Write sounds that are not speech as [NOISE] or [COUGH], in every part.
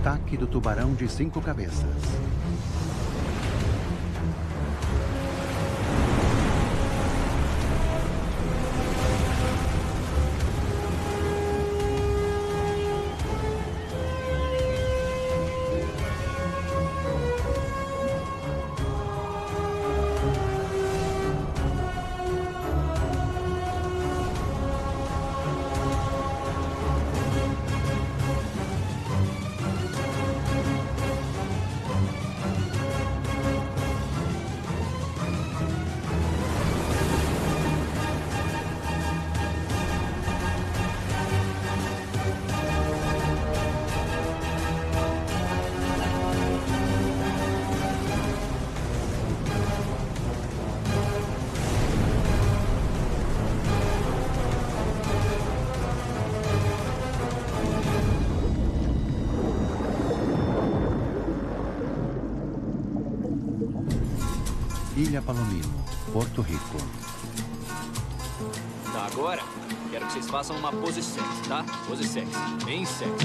ataque do tubarão de cinco cabeças. Ilha Palomino, Porto Rico. Tá, agora quero que vocês façam uma pose sexy, tá? Pose sexy, bem sexy.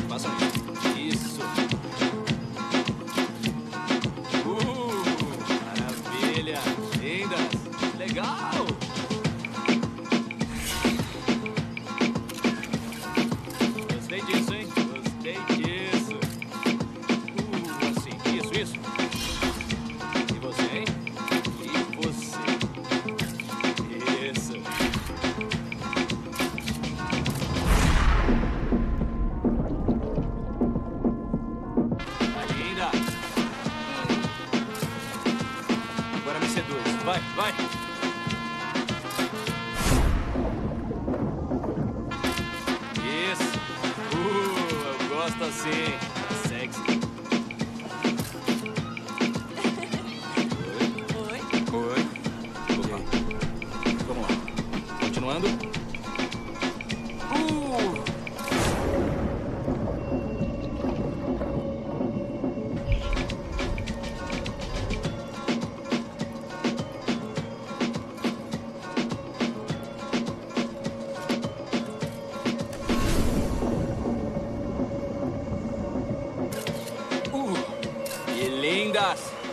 us.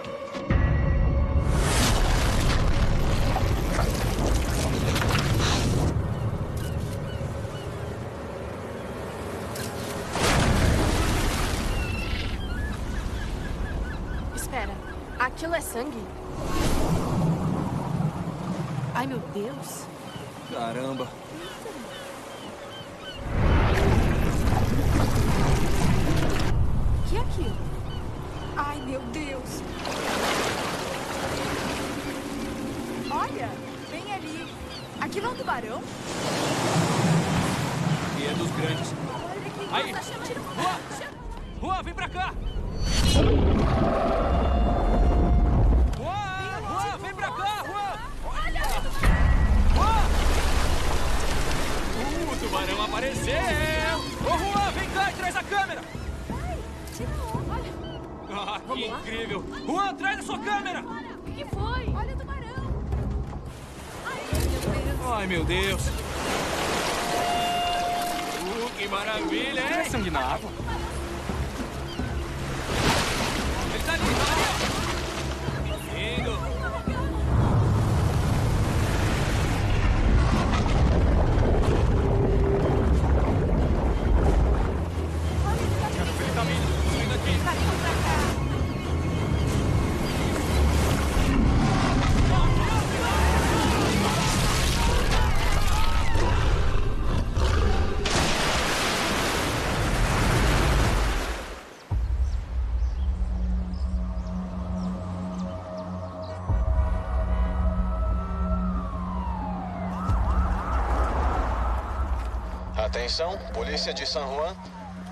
Atenção, polícia de San Juan.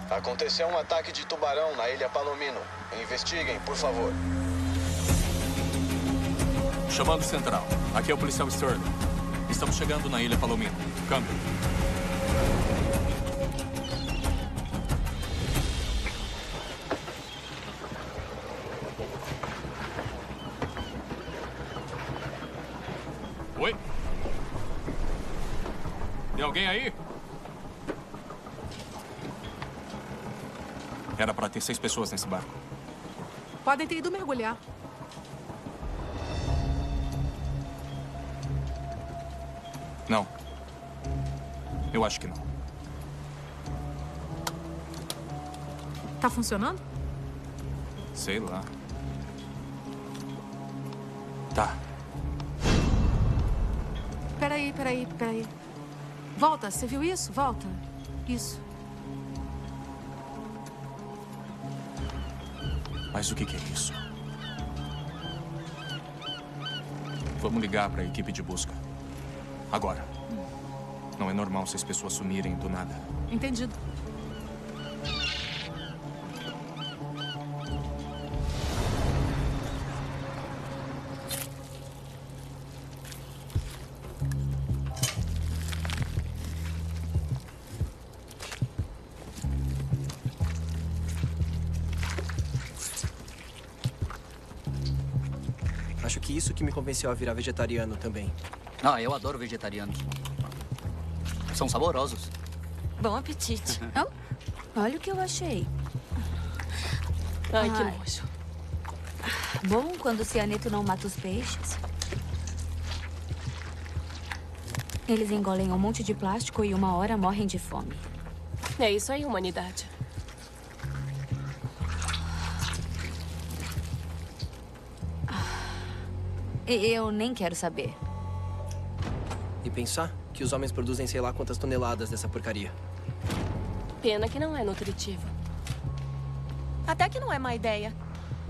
Aconteceu um ataque de tubarão na ilha Palomino. Investiguem, por favor. Chamando central. Aqui é o policial Sterling. Estamos chegando na ilha Palomino. Câmbio. Seis pessoas nesse barco. Podem ter ido mergulhar. Não. Eu acho que não. Tá funcionando? Sei lá. Tá. Peraí, peraí, peraí. Volta, você viu isso? Volta. Isso. Mas o que, é isso? Vamos ligar para a equipe de busca. Agora. Não é normal se as pessoas sumirem do nada. Entendido. Isso que me convenceu a virar vegetariano também. Ah, eu adoro vegetarianos. São saborosos. Bom apetite. [LAUGHS] Oh, olha o que eu achei. Ai, que Ai. nojo. Bom quando o cianeto não mata os peixes. Eles engolem um monte de plástico e uma hora morrem de fome. É isso aí, humanidade. Eu nem quero saber. E pensar que os homens produzem sei lá quantas toneladas dessa porcaria. Pena que não é nutritivo. Até que não é má ideia.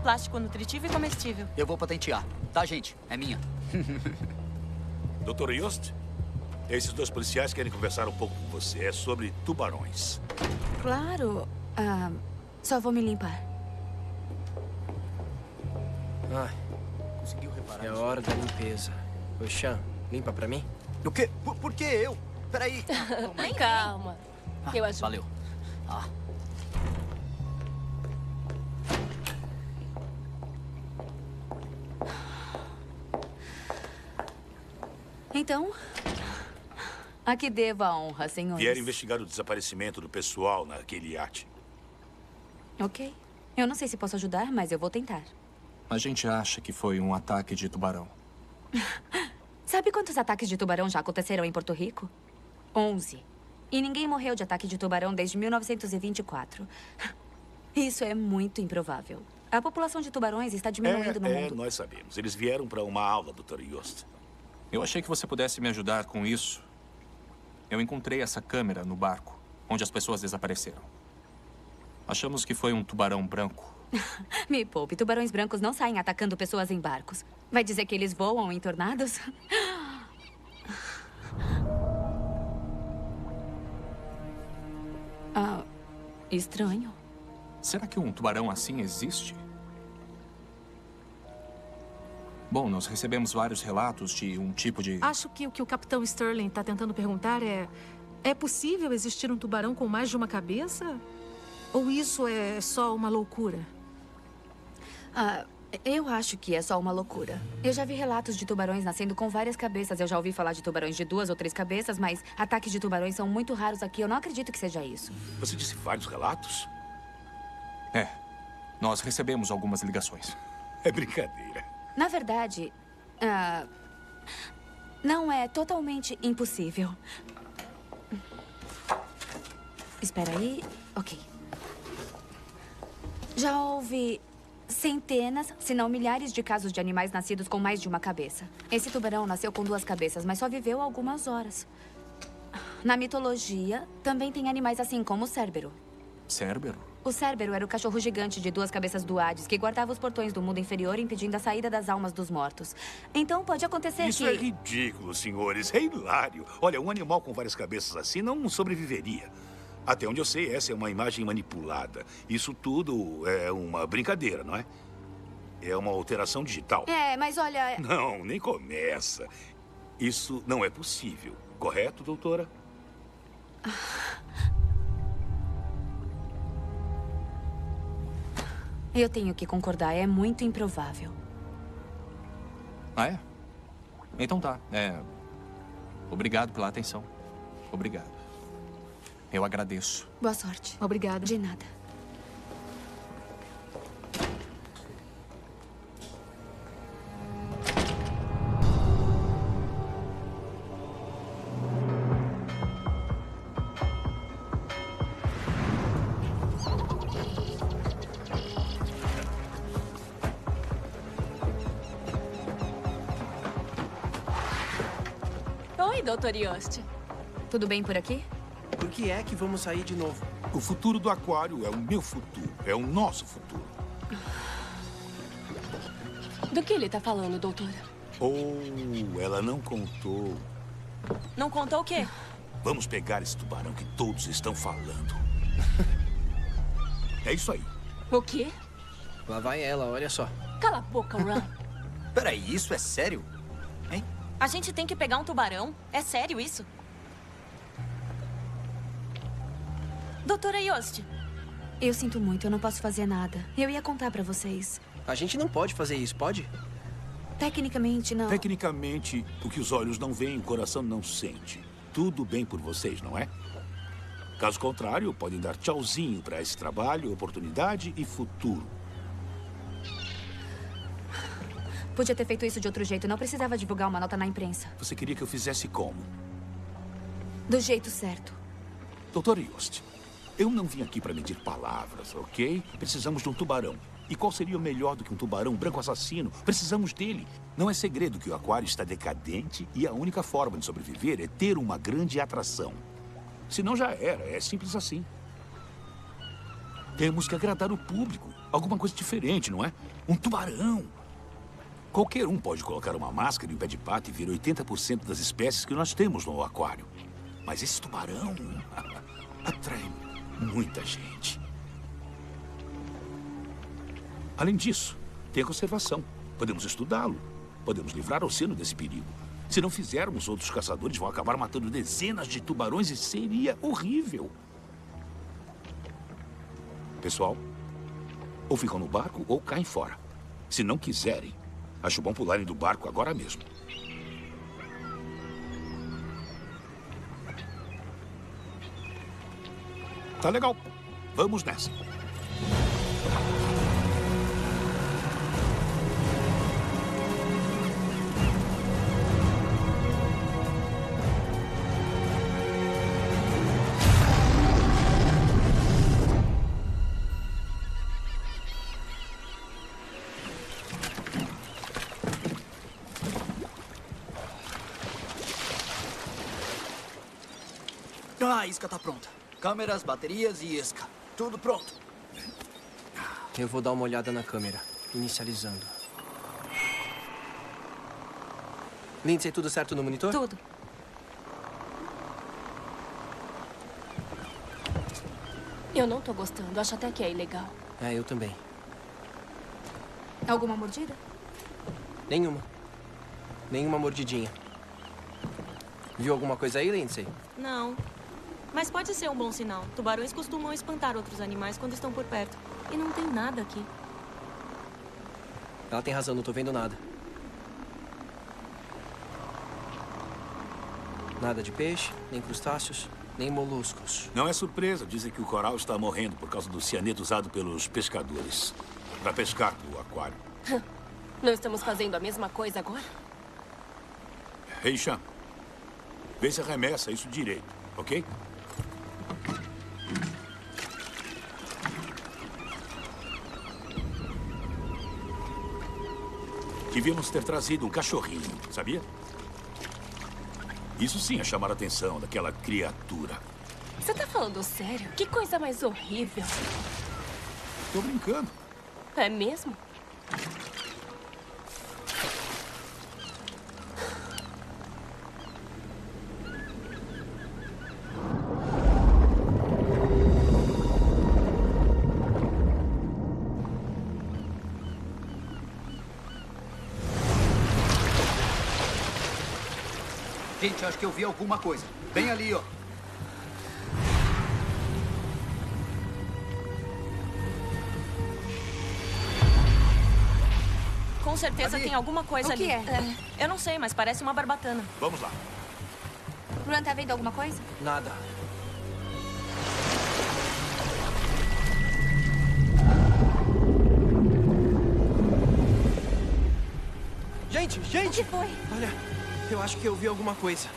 Plástico nutritivo e comestível. Eu vou patentear. Tá, gente? É minha. [LAUGHS] Doutor Yost, esses dois policiais querem conversar um pouco com você. É sobre tubarões. Claro. Ah, só vou me limpar. Hora da limpeza. Ô, Chan, limpa pra mim? O quê? Por, por que eu? Peraí. [LAUGHS] Calma. Eu ajudo. Valeu. Ah, Então, a que devo a honra, senhores? Vieram investigar o desaparecimento do pessoal naquele iate. Ok. Eu não sei se posso ajudar, mas eu vou tentar. A gente acha que foi um ataque de tubarão. [LAUGHS] Sabe quantos ataques de tubarão já aconteceram em Porto Rico? Onze. E ninguém morreu de ataque de tubarão desde 1924. [LAUGHS] Isso é muito improvável. A população de tubarões está diminuindo no é, é, mundo. nós sabemos. Eles vieram para uma aula, Dr. Yost. Eu achei que você pudesse me ajudar com isso. Eu encontrei essa câmera no barco, onde as pessoas desapareceram. Achamos que foi um tubarão branco. [LAUGHS] Me poupe, tubarões brancos não saem atacando pessoas em barcos. Vai dizer que eles voam em tornados? [LAUGHS] Ah, estranho. Será que um tubarão assim existe? Bom, nós recebemos vários relatos de um tipo de. Acho que o que o Capitão Sterling está tentando perguntar é: é possível existir um tubarão com mais de uma cabeça? Ou isso é só uma loucura? Ah, eu acho que é só uma loucura. Eu já vi relatos de tubarões nascendo com várias cabeças. Eu já ouvi falar de tubarões de duas ou três cabeças, mas ataques de tubarões são muito raros aqui. Eu não acredito que seja isso. Você disse vários relatos? É. Nós recebemos algumas ligações. [LAUGHS] É brincadeira. Na verdade, ah, não é totalmente impossível. Espera aí. Ok. Já houve centenas, se não milhares de casos de animais nascidos com mais de uma cabeça. Esse tubarão nasceu com duas cabeças, mas só viveu algumas horas. Na mitologia, também tem animais assim, como o Cérbero. Cérbero? O Cérbero era o cachorro gigante de duas cabeças do Hades que guardava os portões do mundo inferior, impedindo a saída das almas dos mortos. Então pode acontecer Isso que. é ridículo, senhores. É hilário. Olha, um animal com várias cabeças assim não sobreviveria. Até onde eu sei, essa é uma imagem manipulada. Isso tudo é uma brincadeira, não é? É uma alteração digital. É, mas olha. Não, nem começa. Isso não é possível. Correto, doutora? Eu tenho que concordar, é muito improvável. Ah, é? Então tá. É. Obrigado pela atenção. Obrigado. Eu agradeço. Boa sorte. Obrigada. De nada. Oi, doutor Yost. Tudo bem por aqui? Por que é que vamos sair de novo? O futuro do aquário é o meu futuro. É o nosso futuro. Do que ele tá falando, doutora? Oh, ela não contou. Não contou o quê? Vamos pegar esse tubarão que todos estão falando. é isso aí. O quê? Lá vai ela, olha só. Cala a boca, Ron. Peraí, isso é sério? Hein? A gente tem que pegar um tubarão? É sério isso? Doutora Yost, Eu sinto muito, eu não posso fazer nada. Eu ia contar pra vocês. A gente não pode fazer isso, pode? Tecnicamente, não. Tecnicamente, o que os olhos não veem, o coração não sente. Tudo bem por vocês, não é? Caso contrário, podem dar tchauzinho para esse trabalho, oportunidade e futuro. Podia ter feito isso de outro jeito. Não precisava divulgar uma nota na imprensa. Você queria que eu fizesse como? Do jeito certo. Doutor Yost, eu não vim aqui para medir palavras, ok? Precisamos de um tubarão. E qual seria melhor do que um tubarão branco assassino? Precisamos dele. Não é segredo que o aquário está decadente e a única forma de sobreviver é ter uma grande atração. Se não já era, é simples assim. Temos que agradar o público. Alguma coisa diferente, não é? Um tubarão. Qualquer um pode colocar uma máscara e um pé de pato e ver 80% das espécies que nós temos no aquário. Mas esse tubarão [LAUGHS] atrai muita gente. Além disso, tem a conservação. Podemos estudá-lo. Podemos livrar o oceano desse perigo. Se não fizermos, outros caçadores vão acabar matando dezenas de tubarões e seria horrível. Pessoal, ou ficam no barco ou caem fora. Se não quiserem, acho bom pularem do barco agora mesmo. Tá legal. Vamos nessa. Ah, a isca tá pronta. Câmeras, baterias e isca. Tudo pronto. Eu vou dar uma olhada na câmera. Inicializando. Lindsay, tudo certo no monitor? Tudo. Eu não tô gostando. Acho até que é ilegal. É, eu também. Alguma mordida? Nenhuma. Nenhuma mordidinha. Viu alguma coisa aí, Lindsay? Não. Mas pode ser um bom sinal. Tubarões costumam espantar outros animais quando estão por perto. E não tem nada aqui. Ela tem razão, não tô vendo nada. Nada de peixe, nem crustáceos, nem moluscos. Não é surpresa. Dizem que o coral está morrendo por causa do cianeto usado pelos pescadores. Para pescar no aquário. [LAUGHS] Não estamos fazendo a mesma coisa agora? Ei, Chan. Vê se arremessa isso direito, ok? Devíamos ter trazido um cachorrinho, sabia? Isso sim é chamar a atenção daquela criatura. Você tá falando sério? Que coisa mais horrível. Tô brincando. É mesmo? Gente, acho que eu vi alguma coisa. Bem ali, ó. Com certeza Ali. tem alguma coisa O ali. que é? Eu não sei, mas parece uma barbatana. Vamos lá. Ron, tá vendo alguma coisa? Nada. Gente, O gente! que foi? Olha, eu acho que eu vi alguma coisa.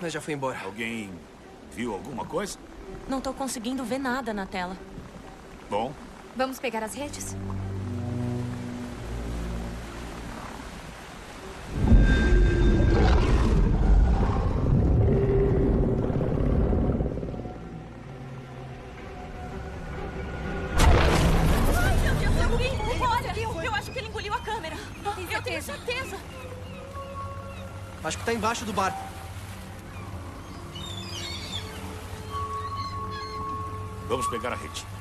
Mas já foi embora. Alguém viu alguma coisa? Não tô conseguindo ver nada na tela. Bom, Vamos pegar as redes? Acho que tá embaixo do barco. Vamos pegar a rede.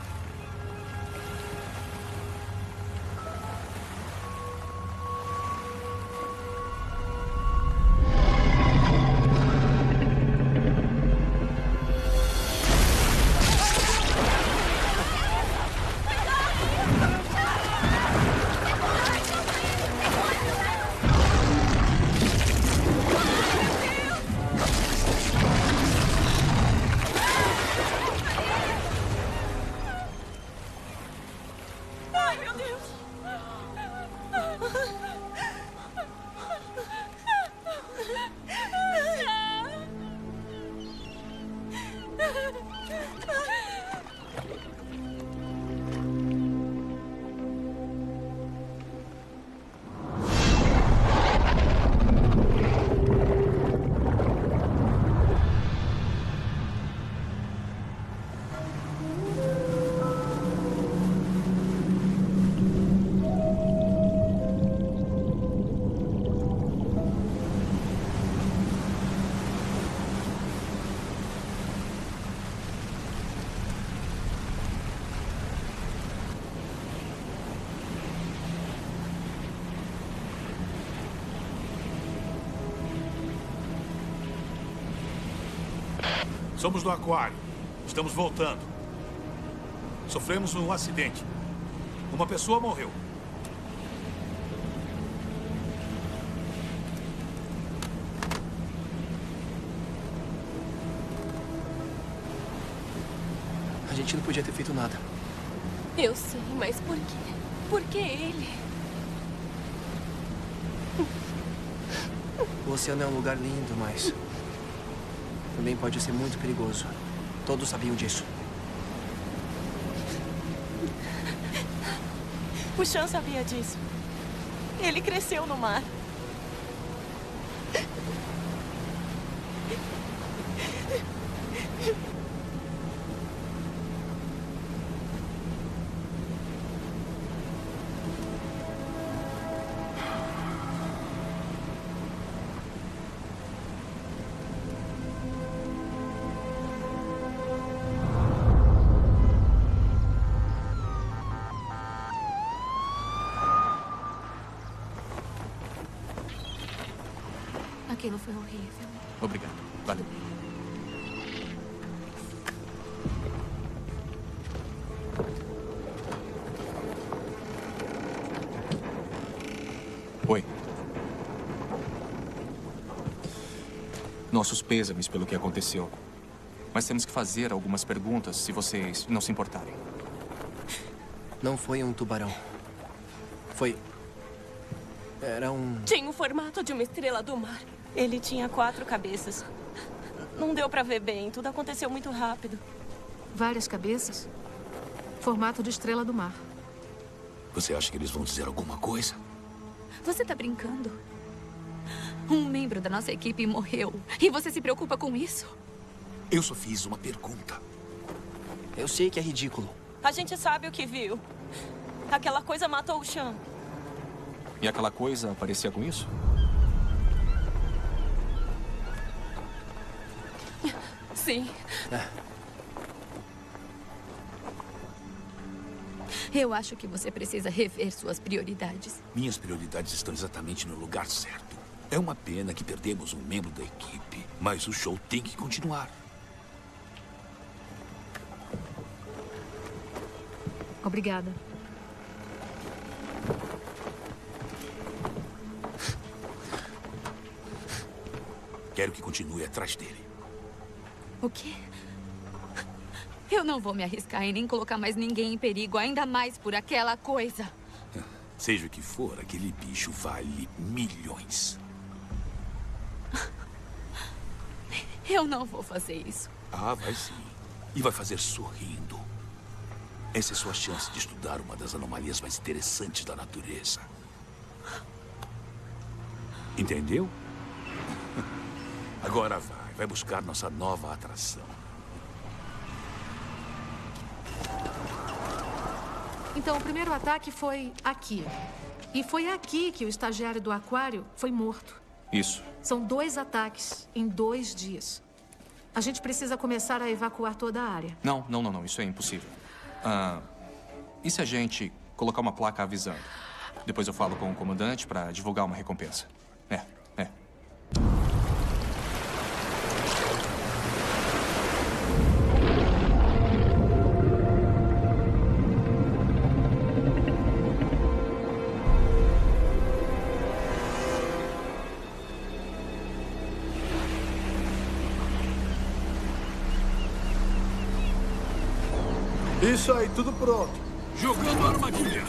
Somos do aquário. Estamos voltando. Sofremos um acidente. Uma pessoa morreu. A gente não podia ter feito nada. Eu sei, mas por quê? Por que ele? O oceano é um lugar lindo, mas. Também pode ser muito perigoso. Todos sabiam disso. O Chan sabia disso. Ele cresceu no mar. Aquilo foi horrível. Obrigado. Valeu. Oi. Nossos pêsames pelo que aconteceu. Mas temos que fazer algumas perguntas, se vocês não se importarem. Não foi um tubarão. Foi. Era um. Tinha o formato de uma estrela do mar. Ele tinha quatro cabeças. Não deu pra ver bem. Tudo aconteceu muito rápido. Várias cabeças. Formato de estrela do mar. Você acha que eles vão dizer alguma coisa? Você tá brincando? Um membro da nossa equipe morreu. E você se preocupa com isso? Eu só fiz uma pergunta. Eu sei que é ridículo. A gente sabe o que viu. Aquela coisa matou o Chan. E aquela coisa parecia com isso? Sim. Eu acho que você precisa rever suas prioridades. Minhas prioridades estão exatamente no lugar certo. É uma pena que perdemos um membro da equipe, mas o show tem que continuar. Obrigada. Quero que continue atrás dele. O quê? Eu não vou me arriscar em nem colocar mais ninguém em perigo, ainda mais por aquela coisa. Seja o que for, aquele bicho vale milhões. Eu não vou fazer isso. Ah, vai sim. E vai fazer sorrindo. Essa é sua chance de estudar uma das anomalias mais interessantes da natureza. Entendeu? [LAUGHS] Agora vai. Vai buscar nossa nova atração. Então, o primeiro ataque foi aqui. E foi aqui que o estagiário do aquário foi morto. Isso. São dois ataques em dois dias. A gente precisa começar a evacuar toda a área. Não, não, não, não. Isso é impossível. Ah, e se a gente colocar uma placa avisando? Depois eu falo com o comandante para divulgar uma recompensa. É, Isso aí, tudo pronto. Jogando a armadilha.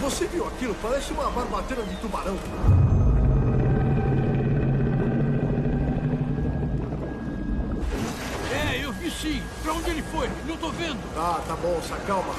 Você viu aquilo? Parece uma barbadeira de tubarão. É, eu vi sim. Pra onde ele foi? Não tô vendo. Tá, tá bom, se acalma.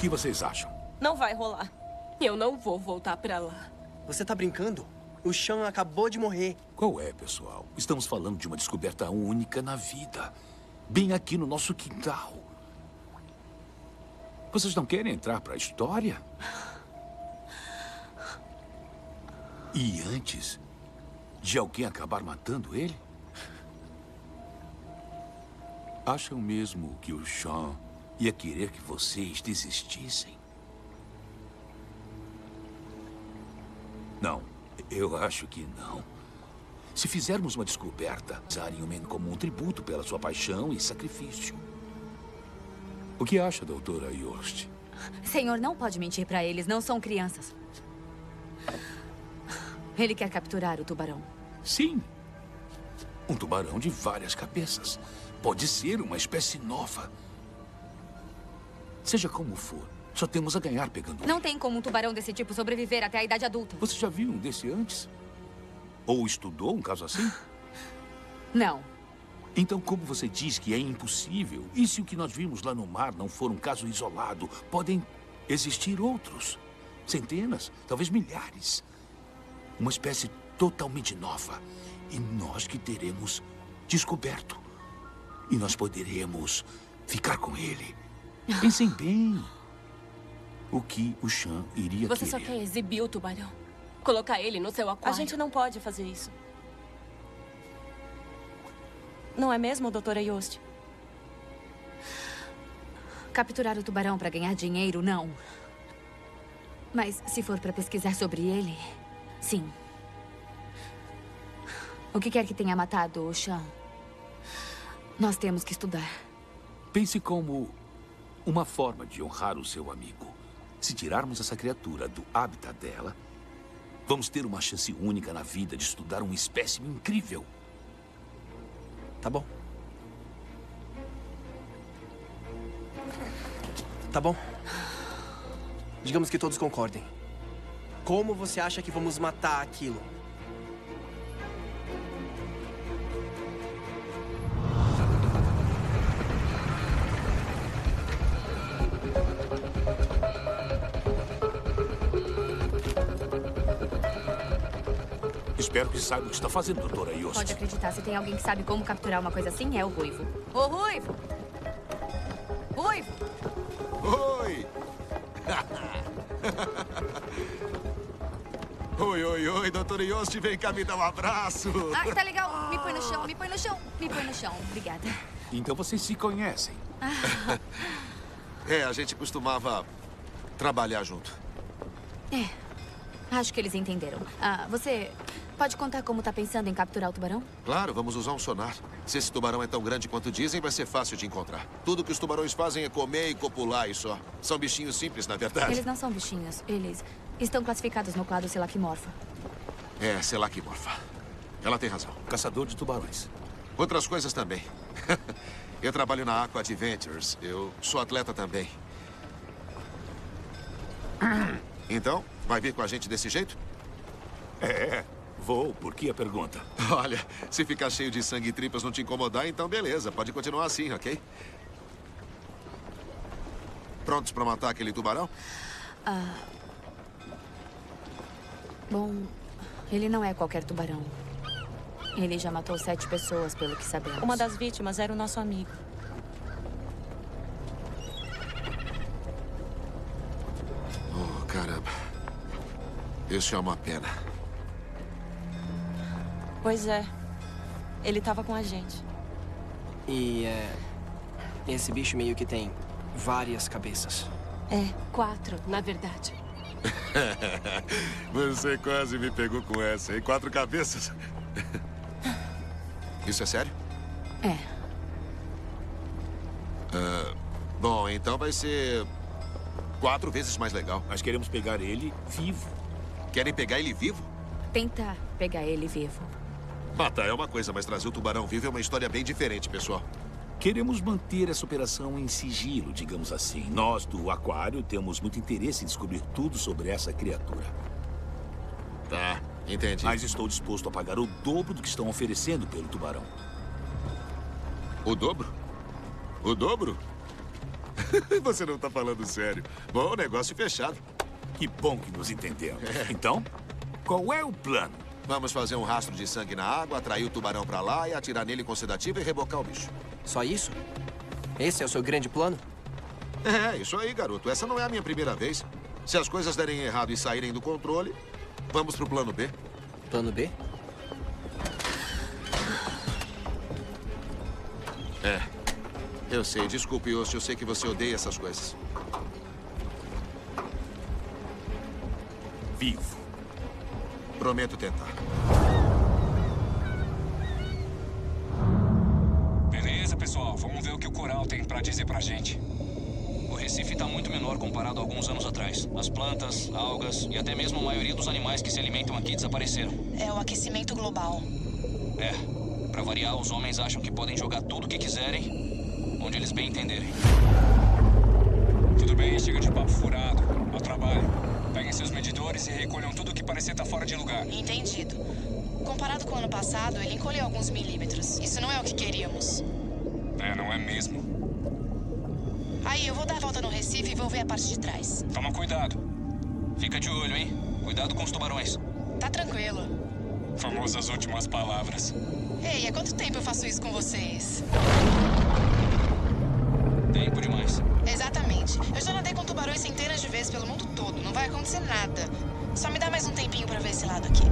Que vocês acham? Não vai rolar. Eu não vou voltar pra lá. Você tá brincando? O Sean acabou de morrer. Qual é, pessoal? Estamos falando de uma descoberta única na vida. Bem aqui no nosso quintal. Vocês não querem entrar para a história? E antes de alguém acabar matando ele? Acham mesmo que o Sean ia querer que vocês desistissem? Não, eu acho que não. Se fizermos uma descoberta, usarem o Men como um tributo pela sua paixão e sacrifício. O que acha, doutora Yost? Senhor, não pode mentir pra eles. Não são crianças. Ele quer capturar o tubarão. Sim. Um tubarão de várias cabeças. Pode ser uma espécie nova. Seja como for, só temos a ganhar pegando. Não tem como um tubarão desse tipo sobreviver até a idade adulta. Você já viu um desse antes? Ou estudou um caso assim? [LAUGHS] Não. Então, como você diz que é impossível? E se o que nós vimos lá no mar não for um caso isolado? Podem existir outros. Centenas, talvez milhares. Uma espécie totalmente nova. E nós que teremos descoberto. E nós poderemos ficar com ele. Pensem bem. O que o Chan iria Você querer. só quer exibir o tubarão. Colocar ele no seu A aquário. gente não pode fazer isso. Não é mesmo, doutora Yost? Capturar o tubarão pra ganhar dinheiro, não. Mas se for pra pesquisar sobre ele, sim. O que quer que tenha matado o Sean? Nós temos que estudar. Pense como uma forma de honrar o seu amigo. Se tirarmos essa criatura do hábitat dela, vamos ter uma chance única na vida de estudar um espécime incrível. Tá bom. Tá bom. Digamos que todos concordem. Como você acha que vamos matar aquilo? Espero que saiba o que está fazendo, doutora Yost. Pode acreditar, se tem alguém que sabe como capturar uma coisa assim, é o Ruivo. Ô, Ruivo! Ruivo! Oi! [LAUGHS] oi, oi, oi, doutor Yost, vem cá me dar um abraço. Ah, tá legal. Me põe no chão, me põe no chão, me põe no chão. Obrigada. Então vocês se conhecem. Ah, [LAUGHS] É, a gente costumava trabalhar junto. é. Acho que eles entenderam. Ah, você pode contar como tá pensando em capturar o tubarão? Claro, vamos usar um sonar. Se esse tubarão é tão grande quanto dizem, vai ser fácil de encontrar. Tudo que os tubarões fazem é comer e copular e só. São bichinhos simples, na verdade. Eles não são bichinhos. Eles estão classificados no quadro Selachimorpha. É, sei lá que morfa. Ela tem razão. Caçador de tubarões. Outras coisas também. [LAUGHS] Eu trabalho na Aqua Adventures. Eu sou atleta também. [CLEARS THROAT] Então, vai vir com a gente desse jeito? É, Vou. Por que a pergunta? [LAUGHS] Olha, se ficar cheio de sangue e tripas não te incomodar, então beleza. Pode continuar assim, ok? Prontos pra matar aquele tubarão? Ah. Bom, ele não é qualquer tubarão. Ele já matou sete pessoas, pelo que sabemos. Uma das vítimas era o nosso amigo. Oh, caramba. Isso é uma pena. Pois é. Ele estava com a gente. E é, esse bicho meio que tem várias cabeças. É, quatro, na verdade. [LAUGHS] Você quase me pegou com essa, hein? Quatro cabeças. [LAUGHS] Isso é sério? É. Ah, bom, então vai ser quatro vezes mais legal. Nós queremos pegar ele vivo. Querem pegar ele vivo? Tentar pegar ele vivo. Matar é uma coisa, mas trazer o tubarão vivo é uma história bem diferente, pessoal. Queremos manter essa operação em sigilo, digamos assim. Nós, do Aquário, temos muito interesse em descobrir tudo sobre essa criatura. Tá, entendi. Mas estou disposto a pagar o dobro do que estão oferecendo pelo tubarão. O dobro? O dobro? [LAUGHS] Você não tá falando sério. Bom, negócio fechado. Que bom que nos entendemos. Então, qual é o plano? Vamos fazer um rastro de sangue na água, atrair o tubarão pra lá e atirar nele com sedativo e rebocar o bicho. Só isso? Esse é o seu grande plano? É, isso aí, garoto. Essa não é a minha primeira vez. Se as coisas derem errado e saírem do controle, vamos pro plano B. Plano B? É. Eu sei. Desculpe, Yost. Eu sei que você odeia essas coisas. Vivo. Prometo tentar. Gente. O Recife está muito menor comparado a alguns anos atrás. As plantas, algas e até mesmo a maioria dos animais que se alimentam aqui desapareceram. É o aquecimento global. É. Pra variar, os homens acham que podem jogar tudo o que quiserem, onde eles bem entenderem. Tudo bem, chega de papo furado. Ao trabalho. Peguem seus medidores e recolham tudo que parecer estar fora de lugar. Entendido. Comparado com o ano passado, ele encolheu alguns milímetros. Isso não é o que queríamos. É, não é mesmo? Aí, eu vou dar a volta no Recife e vou ver a parte de trás. Toma cuidado. Fica de olho, hein? Cuidado com os tubarões. Tá tranquilo. Famosas últimas palavras. Ei, há quanto tempo eu faço isso com vocês? Tempo demais. Exatamente. Eu já nadei com tubarões centenas de vezes pelo mundo todo. Não vai acontecer nada. Só me dá mais um tempinho pra ver esse lado aqui.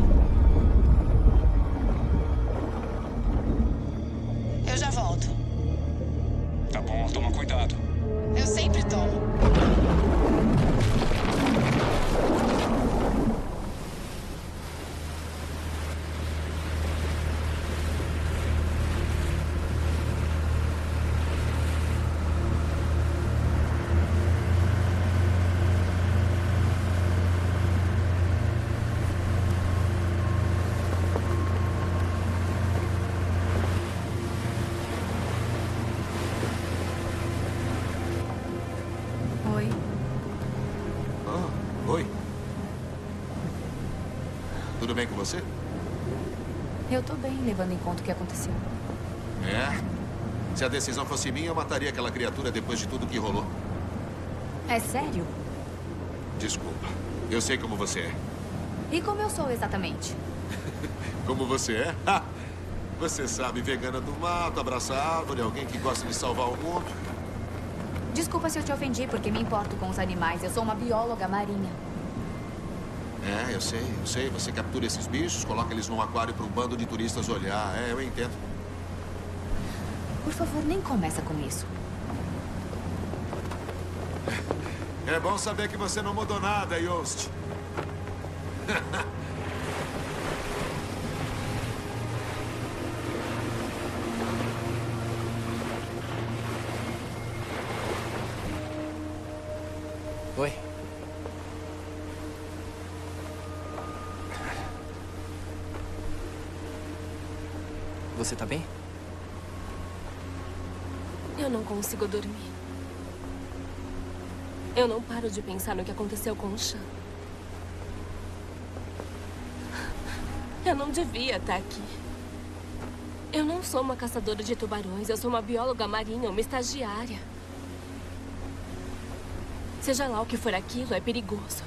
Se a decisão fosse minha, eu mataria aquela criatura depois de tudo que rolou. É sério? Desculpa. Eu sei como você é. E como eu sou exatamente? [LAUGHS] Como você é? Você sabe, vegana do mato, abraça árvore, alguém que gosta de salvar o mundo. Desculpa se eu te ofendi, porque me importo com os animais. Eu sou uma bióloga marinha. É, eu sei, eu sei. Você captura esses bichos, coloca eles num aquário para um bando de turistas olhar. É, eu entendo. Por favor, nem começa com isso. É bom saber que você não mudou nada, Yost. [LAUGHS] Oi. Você tá bem? Eu não consigo dormir. Eu não paro de pensar no que aconteceu com o Chan. Eu não devia estar aqui. Eu não sou uma caçadora de tubarões. Eu sou uma bióloga marinha, uma estagiária. Seja lá o que for aquilo, é perigoso.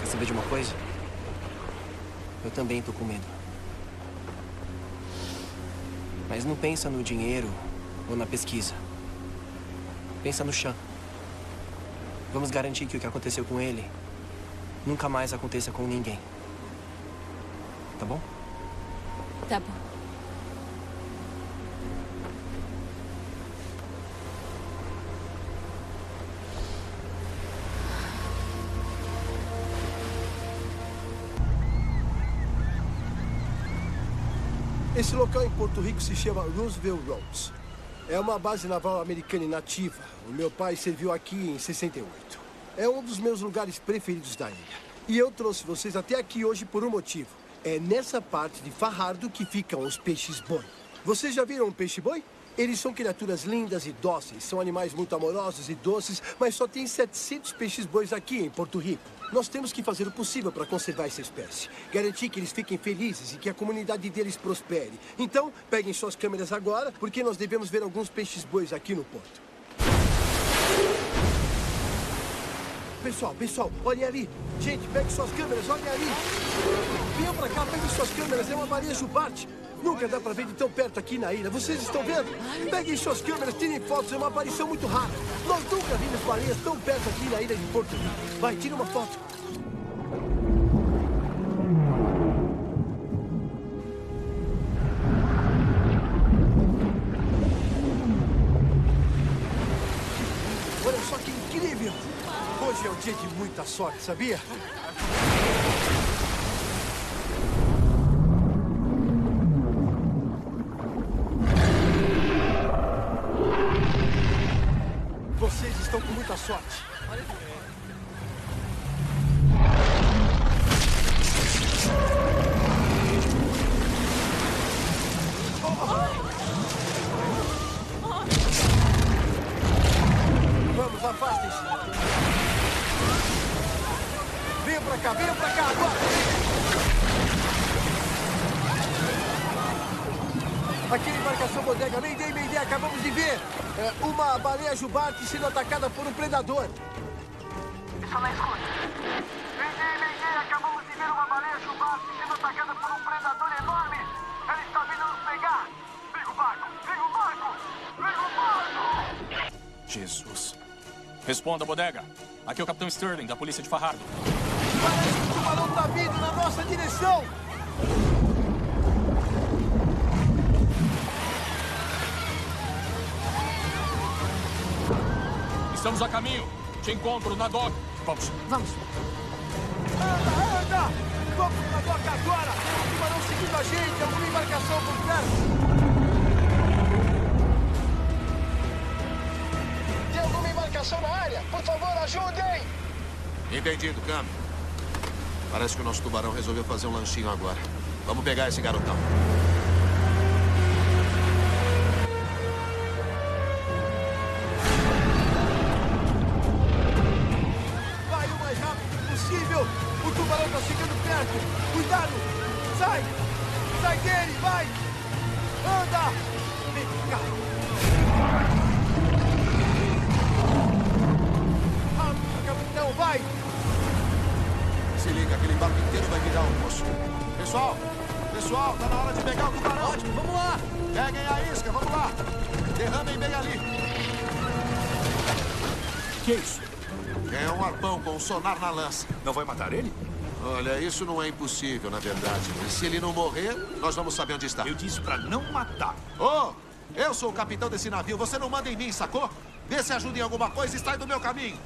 Quer saber de uma coisa? Eu também tô com medo. Mas não pensa no dinheiro ou na pesquisa. Pensa no Chan. Vamos garantir que o que aconteceu com ele nunca mais aconteça com ninguém. Tá bom? Tá bom. Esse local em Porto Rico se chama Roosevelt Roads. É uma base naval americana inativa. O meu pai serviu aqui em 68. É um dos meus lugares preferidos da ilha. E eu trouxe vocês até aqui hoje por um motivo. É nessa parte de Farrardo que ficam os peixes-boi. Vocês já viram um peixe-boi? Eles são criaturas lindas e dóceis. São animais muito amorosos e doces, mas só tem 700 peixes-bois aqui em Porto Rico. Nós temos que fazer o possível para conservar essa espécie. Garantir que eles fiquem felizes e que a comunidade deles prospere. Então, peguem suas câmeras agora, porque nós devemos ver alguns peixes-bois aqui no porto. Pessoal, pessoal, olhem ali. Gente, peguem suas câmeras, olhem ali. Venham pra cá, peguem suas câmeras. É uma baleia jubarte. Nunca dá pra ver de tão perto aqui na ilha. Vocês estão vendo? Peguem suas câmeras, tirem fotos. É uma aparição muito rara. Nós nunca vimos baleias tão perto aqui na ilha de Porto. Vai, tira uma foto. Dia de muita sorte, sabia? Vocês estão com muita sorte. Baleia jubarte sendo atacada por um predador. Isso na escuta. Mayday, Mayday, acabamos de ver uma baleia jubarte sendo atacada por um predador enorme. Ela está vindo nos pegar. Liga o barco, liga o barco, liga o barco. Jesus. Responda, bodega. Aqui é o Capitão Sterling, da polícia de Farrardo. Parece que o tubarão está vindo na nossa direção. Estamos a caminho. Te encontro na dock. Vamos. Vamos. Anda, anda! Vamos pra doca agora! O tubarão seguindo a gente, alguma embarcação por perto. Tem alguma embarcação na área? Por favor, ajudem! Entendido, Cam. Parece que o nosso tubarão resolveu fazer um lanchinho agora. Vamos pegar esse garotão. Sonar na lança. Não vai matar ele? Olha, isso não é impossível, na verdade. E se ele não morrer, nós vamos saber onde está. Eu disse pra não matar. Ô, eu sou o capitão desse navio. Você não manda em mim, sacou? Vê se ajuda em alguma coisa e sai do meu caminho.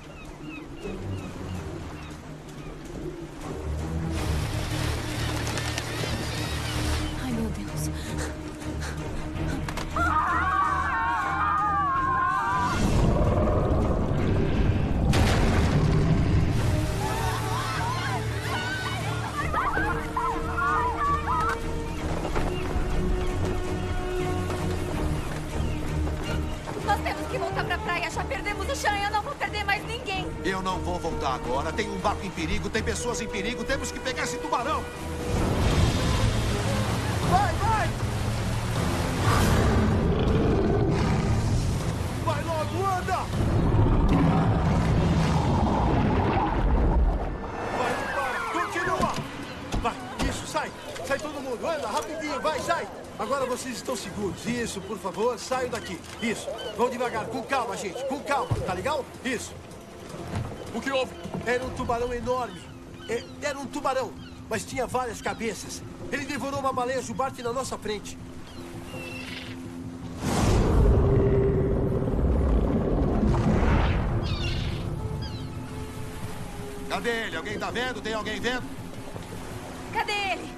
Tem pessoas em perigo. Temos que pegar esse tubarão. Vai, vai! Vai logo, anda! Vai, para, continua! Vai, isso, sai! Sai todo mundo, anda, rapidinho, vai, sai! Agora vocês estão seguros. Isso, por favor, saiam daqui. Isso, vão devagar, com calma, gente, com calma, tá legal? Isso. Era um tubarão enorme. É, era um tubarão, mas tinha várias cabeças. Ele devorou uma baleia jubarte na nossa frente. Cadê ele? Alguém tá vendo? Tem alguém vendo? Cadê ele?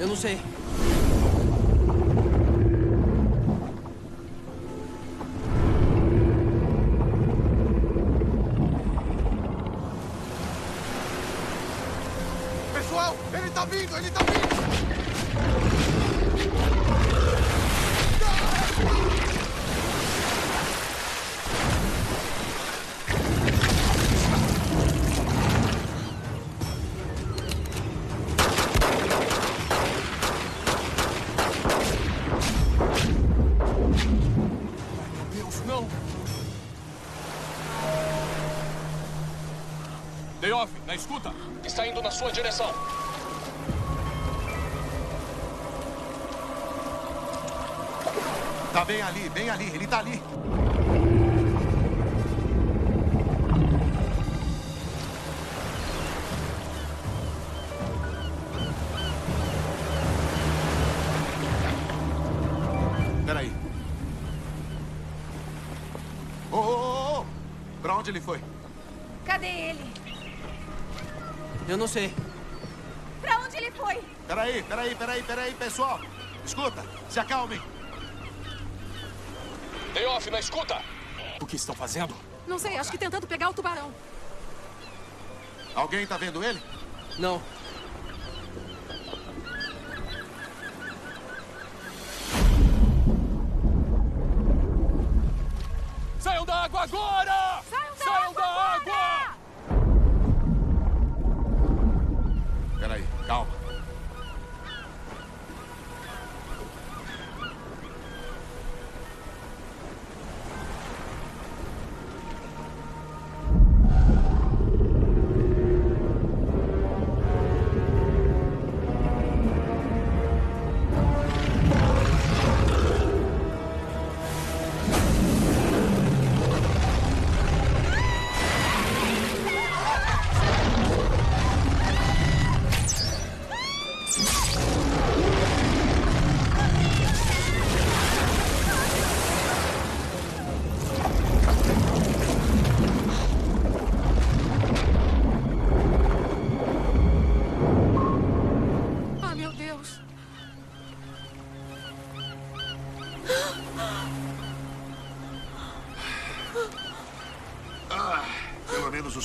Eu não sei. Vindo, ele tá vindo! Onde ele foi? Cadê ele? Eu não sei. Pra onde ele foi? Peraí, peraí, peraí, peraí, pessoal. Escuta, se acalmem. Dayoff, na escuta. O que estão fazendo? Não sei, acho que tentando pegar o tubarão. Alguém tá vendo ele? Não.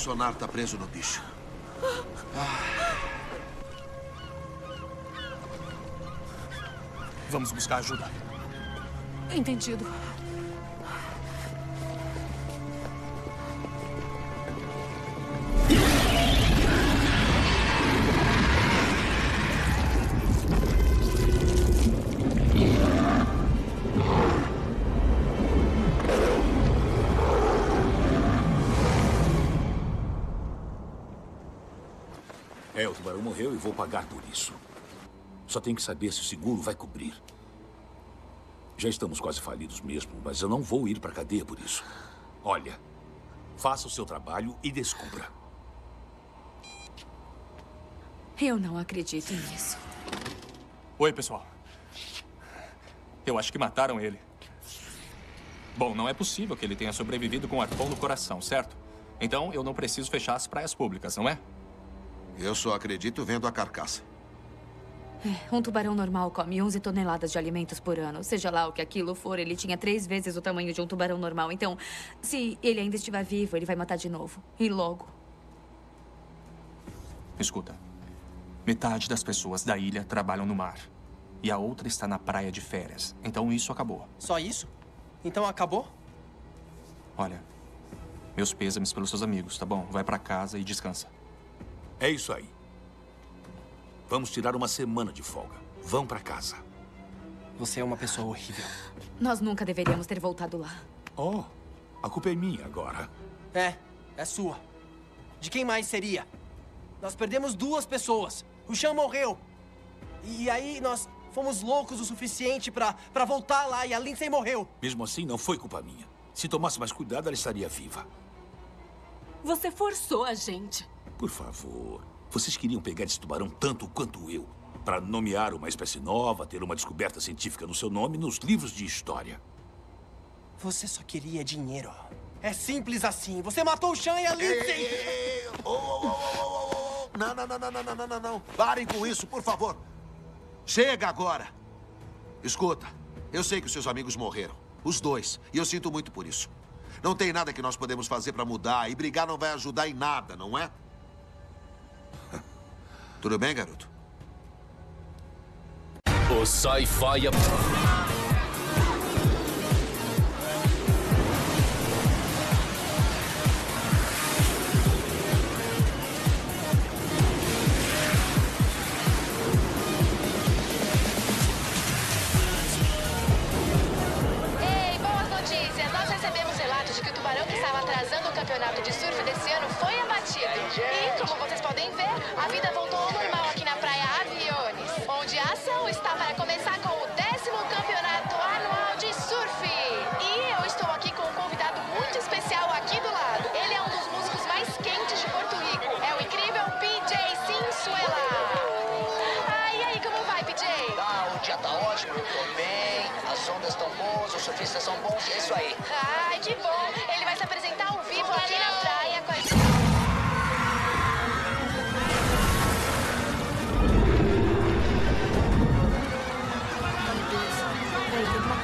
Sonar tá preso no bicho. Vamos buscar ajuda. Entendido. Vou pagar por isso. Só tenho que saber se o seguro vai cobrir. Já estamos quase falidos mesmo, mas eu não vou ir para cadeia por isso. Olha, faça o seu trabalho e descubra. Eu não acredito nisso. Oi, pessoal. Eu acho que mataram ele. Bom, não é possível que ele tenha sobrevivido com um arpão no coração, certo? Então eu não preciso fechar as praias públicas, não é? Eu só acredito vendo a carcaça. É, um tubarão normal come 11 toneladas de alimentos por ano. Seja lá o que aquilo for, ele tinha três vezes o tamanho de um tubarão normal. Então, se ele ainda estiver vivo, ele vai matar de novo. E logo. Escuta. Metade das pessoas da ilha trabalham no mar. E a outra está na praia de férias. Então isso acabou. Só isso? Então acabou? Olha, Meus pêsames pelos seus amigos, tá bom? Vai pra casa e descansa. É isso aí. Vamos tirar uma semana de folga. Vão pra casa. Você é uma pessoa horrível. Nós nunca deveríamos ter voltado lá. Oh, a culpa é minha agora. É, é sua. De quem mais seria? Nós perdemos duas pessoas. O Chan morreu. E aí nós fomos loucos o suficiente pra, pra voltar lá e a Lindsay morreu. Mesmo assim, não foi culpa minha. Se tomasse mais cuidado, ela estaria viva. Você forçou a gente. Por favor. Vocês queriam pegar esse tubarão tanto quanto eu. Para nomear uma espécie nova, ter uma descoberta científica no seu nome nos livros de história. Você só queria dinheiro. É simples assim. Você matou o Chan e a Lindsay. Oh, oh, oh, oh, oh. Não, não, não, não, não, não, não, não. Parem com isso, por favor. Chega agora. Escuta, eu sei que os seus amigos morreram. Os dois. E eu sinto muito por isso. Não tem nada que nós podemos fazer para mudar. E brigar não vai ajudar em nada, não é? Tudo bem, garoto? O Sci-Fi... campeonato de surf desse ano foi abatido. E, como vocês podem ver, a vida voltou ao normal aqui na praia Aviones, onde a ação está para começar com o décimo campeonato anual de surf. E eu estou aqui com um convidado muito especial aqui do lado. Ele é um dos músicos mais quentes de Porto Rico. É o incrível PJ Sinsuela. Ah, e aí, como vai, PJ? Tá, o dia tá ótimo, tô bem, as ondas estão boas, os surfistas são bons, é isso aí. Ai, que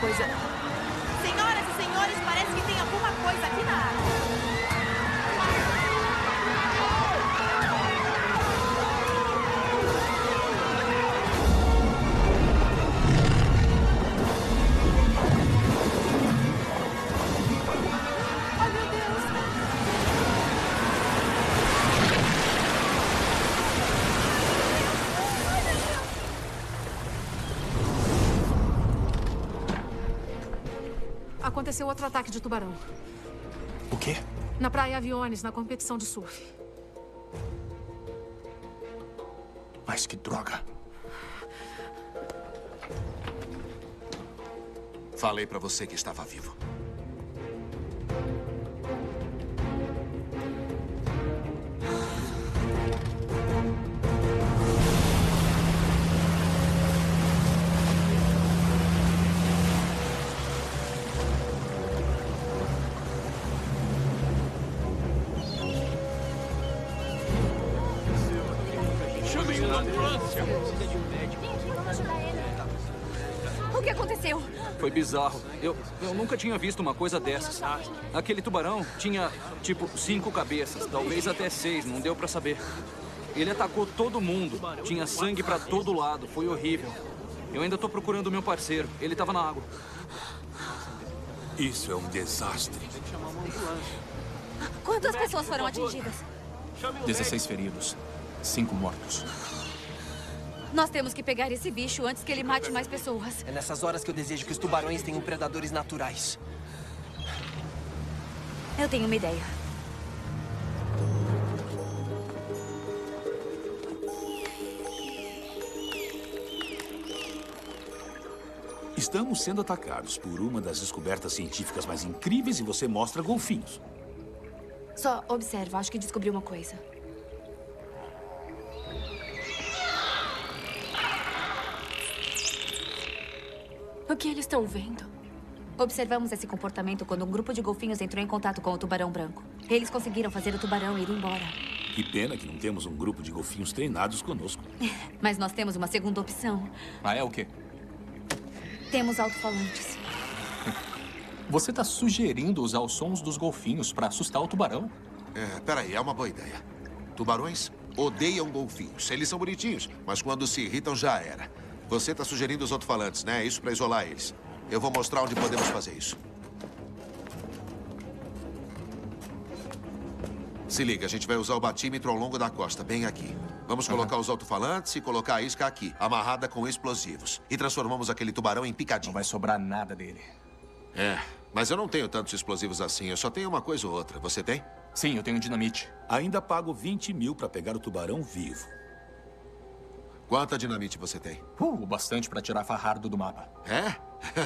Peraí, Aconteceu outro ataque de tubarão. O quê? Na praia Aviones, na competição de surf. Mas que droga. Falei pra você que estava vivo. Chamem uma ambulância. O que aconteceu? Foi bizarro. Eu, eu nunca tinha visto uma coisa dessas. Aquele tubarão tinha, tipo, cinco cabeças, talvez até seis, não deu pra saber. Ele atacou todo mundo. Tinha sangue pra todo lado. Foi horrível. Eu ainda tô procurando o meu parceiro. Ele tava na água. Isso é um desastre. Quantas pessoas foram atingidas? 16 feridos. Cinco mortos. Nós temos que pegar esse bicho antes que ele mate mais pessoas. É nessas horas que eu desejo que os tubarões tenham predadores naturais. Eu tenho uma ideia. Estamos sendo atacados por uma das descobertas científicas mais incríveis e você mostra golfinhos. Só observa, acho que descobri uma coisa. O que eles estão vendo? Observamos esse comportamento quando um grupo de golfinhos entrou em contato com o tubarão branco. Eles conseguiram fazer o tubarão ir embora. Que pena que não temos um grupo de golfinhos treinados conosco. [LAUGHS] Mas nós temos uma segunda opção. Ah, é o quê? Temos alto-falantes. [LAUGHS] Você tá sugerindo usar os sons dos golfinhos pra assustar o tubarão? É, peraí, é uma boa ideia. Tubarões odeiam golfinhos. Eles são bonitinhos, mas quando se irritam já era. Você tá sugerindo os alto-falantes, né? Isso pra isolar eles. Eu vou mostrar onde podemos fazer isso. Se liga, a gente vai usar o batímetro ao longo da costa, bem aqui. Vamos colocar os alto-falantes e colocar a isca aqui, amarrada com explosivos. E transformamos aquele tubarão em picadinho. Não vai sobrar nada dele. É, mas eu não tenho tantos explosivos assim. Eu só tenho uma coisa ou outra. Você tem? Sim, eu tenho dinamite. Ainda pago 20 mil pra pegar o tubarão vivo. Quanta dinamite você tem? Uh, bastante pra tirar Farrardo do mapa. É?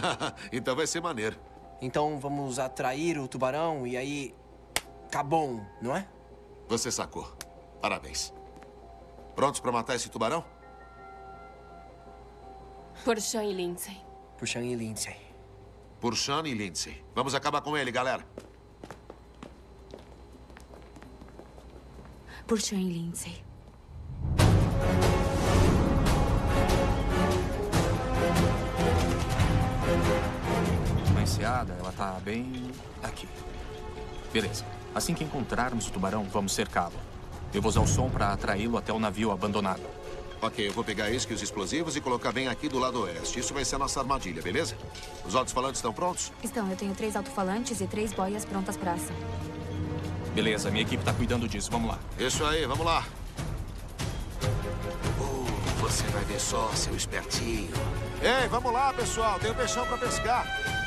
[LAUGHS] então vai ser maneiro. Então vamos atrair o tubarão e aí... Acabou, não é? Você sacou. Parabéns. Prontos pra matar esse tubarão? Por Sean e Lindsay. Por Sean e Lindsay. Por Sean e Lindsay. Vamos acabar com ele, galera. Por Sean e Lindsay. Ela tá bem aqui. Beleza. Assim que encontrarmos o tubarão, vamos cercá-lo. Eu vou usar o som para atraí-lo até o navio abandonado. Ok, eu vou pegar isca e os explosivos e colocar bem aqui do lado oeste. Isso vai ser a nossa armadilha, beleza? Os alto-falantes estão prontos? Estão. Eu tenho três alto-falantes e três boias prontas para ação. Beleza, minha equipe tá cuidando disso. Vamos lá. Isso aí, vamos lá. Uh, você vai ver só, seu espertinho. Ei, vamos lá, pessoal. Tem um peixão para pescar.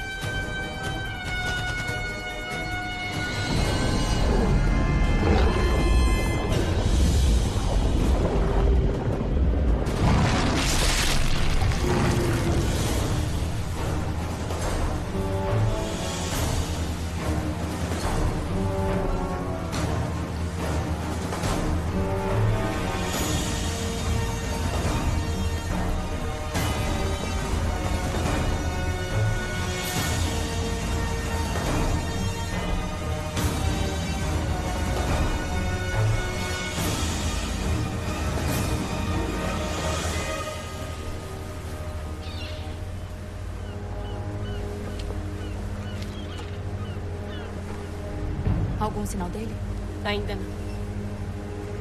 Algum sinal dele? Ainda não.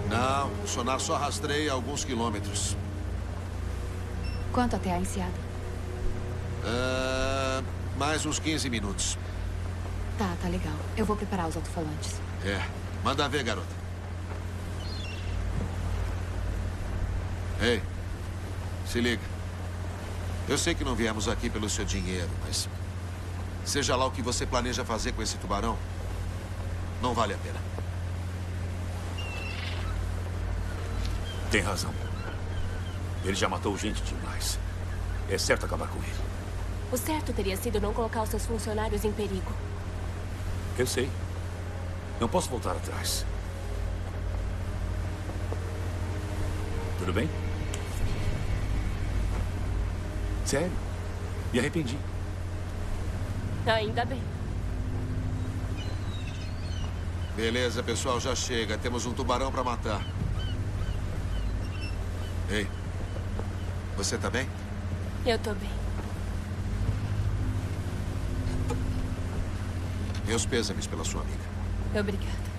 Não, o sonar só rastreia alguns quilômetros. Quanto até a enseada? Uh, mais uns 15 minutos. Tá, tá legal. Eu vou preparar os alto-falantes. É. Manda ver, garota. Ei, se liga. Eu sei que não viemos aqui pelo seu dinheiro, mas... Seja lá o que você planeja fazer com esse tubarão, não vale a pena. Tem razão. Ele já matou gente demais. É certo acabar com ele. O certo teria sido não colocar os seus funcionários em perigo. Eu sei. Não posso voltar atrás. Tudo bem? Sério. Me arrependi. Ainda bem. Beleza, pessoal, já chega. Temos um tubarão para matar. Ei, você tá bem? Eu tô bem. Meus pêsames pela sua amiga. Obrigada.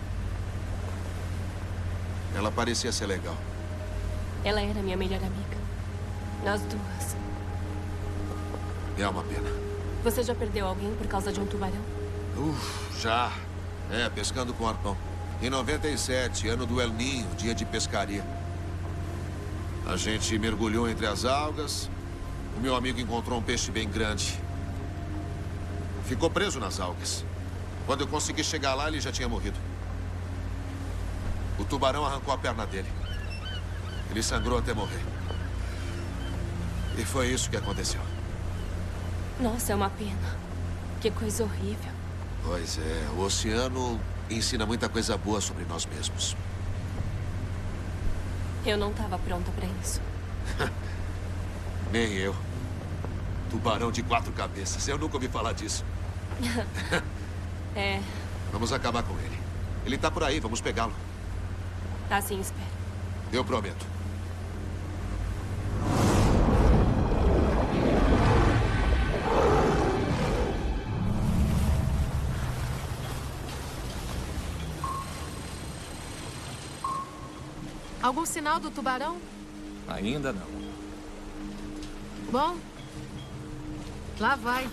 Ela parecia ser legal. Ela era minha melhor amiga. Nós duas. É uma pena. Você já perdeu alguém por causa de um tubarão? Uf, já. É, pescando com arpão. Em 97, ano do El Ninho, dia de pescaria. A gente mergulhou entre as algas. O meu amigo encontrou um peixe bem grande. Ficou preso nas algas. Quando eu consegui chegar lá, ele já tinha morrido. O tubarão arrancou a perna dele. Ele sangrou até morrer. E foi isso que aconteceu. Nossa, é uma pena. Que coisa horrível. Pois é, o oceano ensina muita coisa boa sobre nós mesmos. Eu não estava pronta para isso. [LAUGHS] Nem eu. Tubarão de quatro cabeças. Eu nunca ouvi falar disso. [LAUGHS] é. Vamos acabar com ele. Ele tá por aí, vamos pegá-lo. Assim espero. Eu prometo. Algum sinal do tubarão? Ainda não. Bom, lá vai.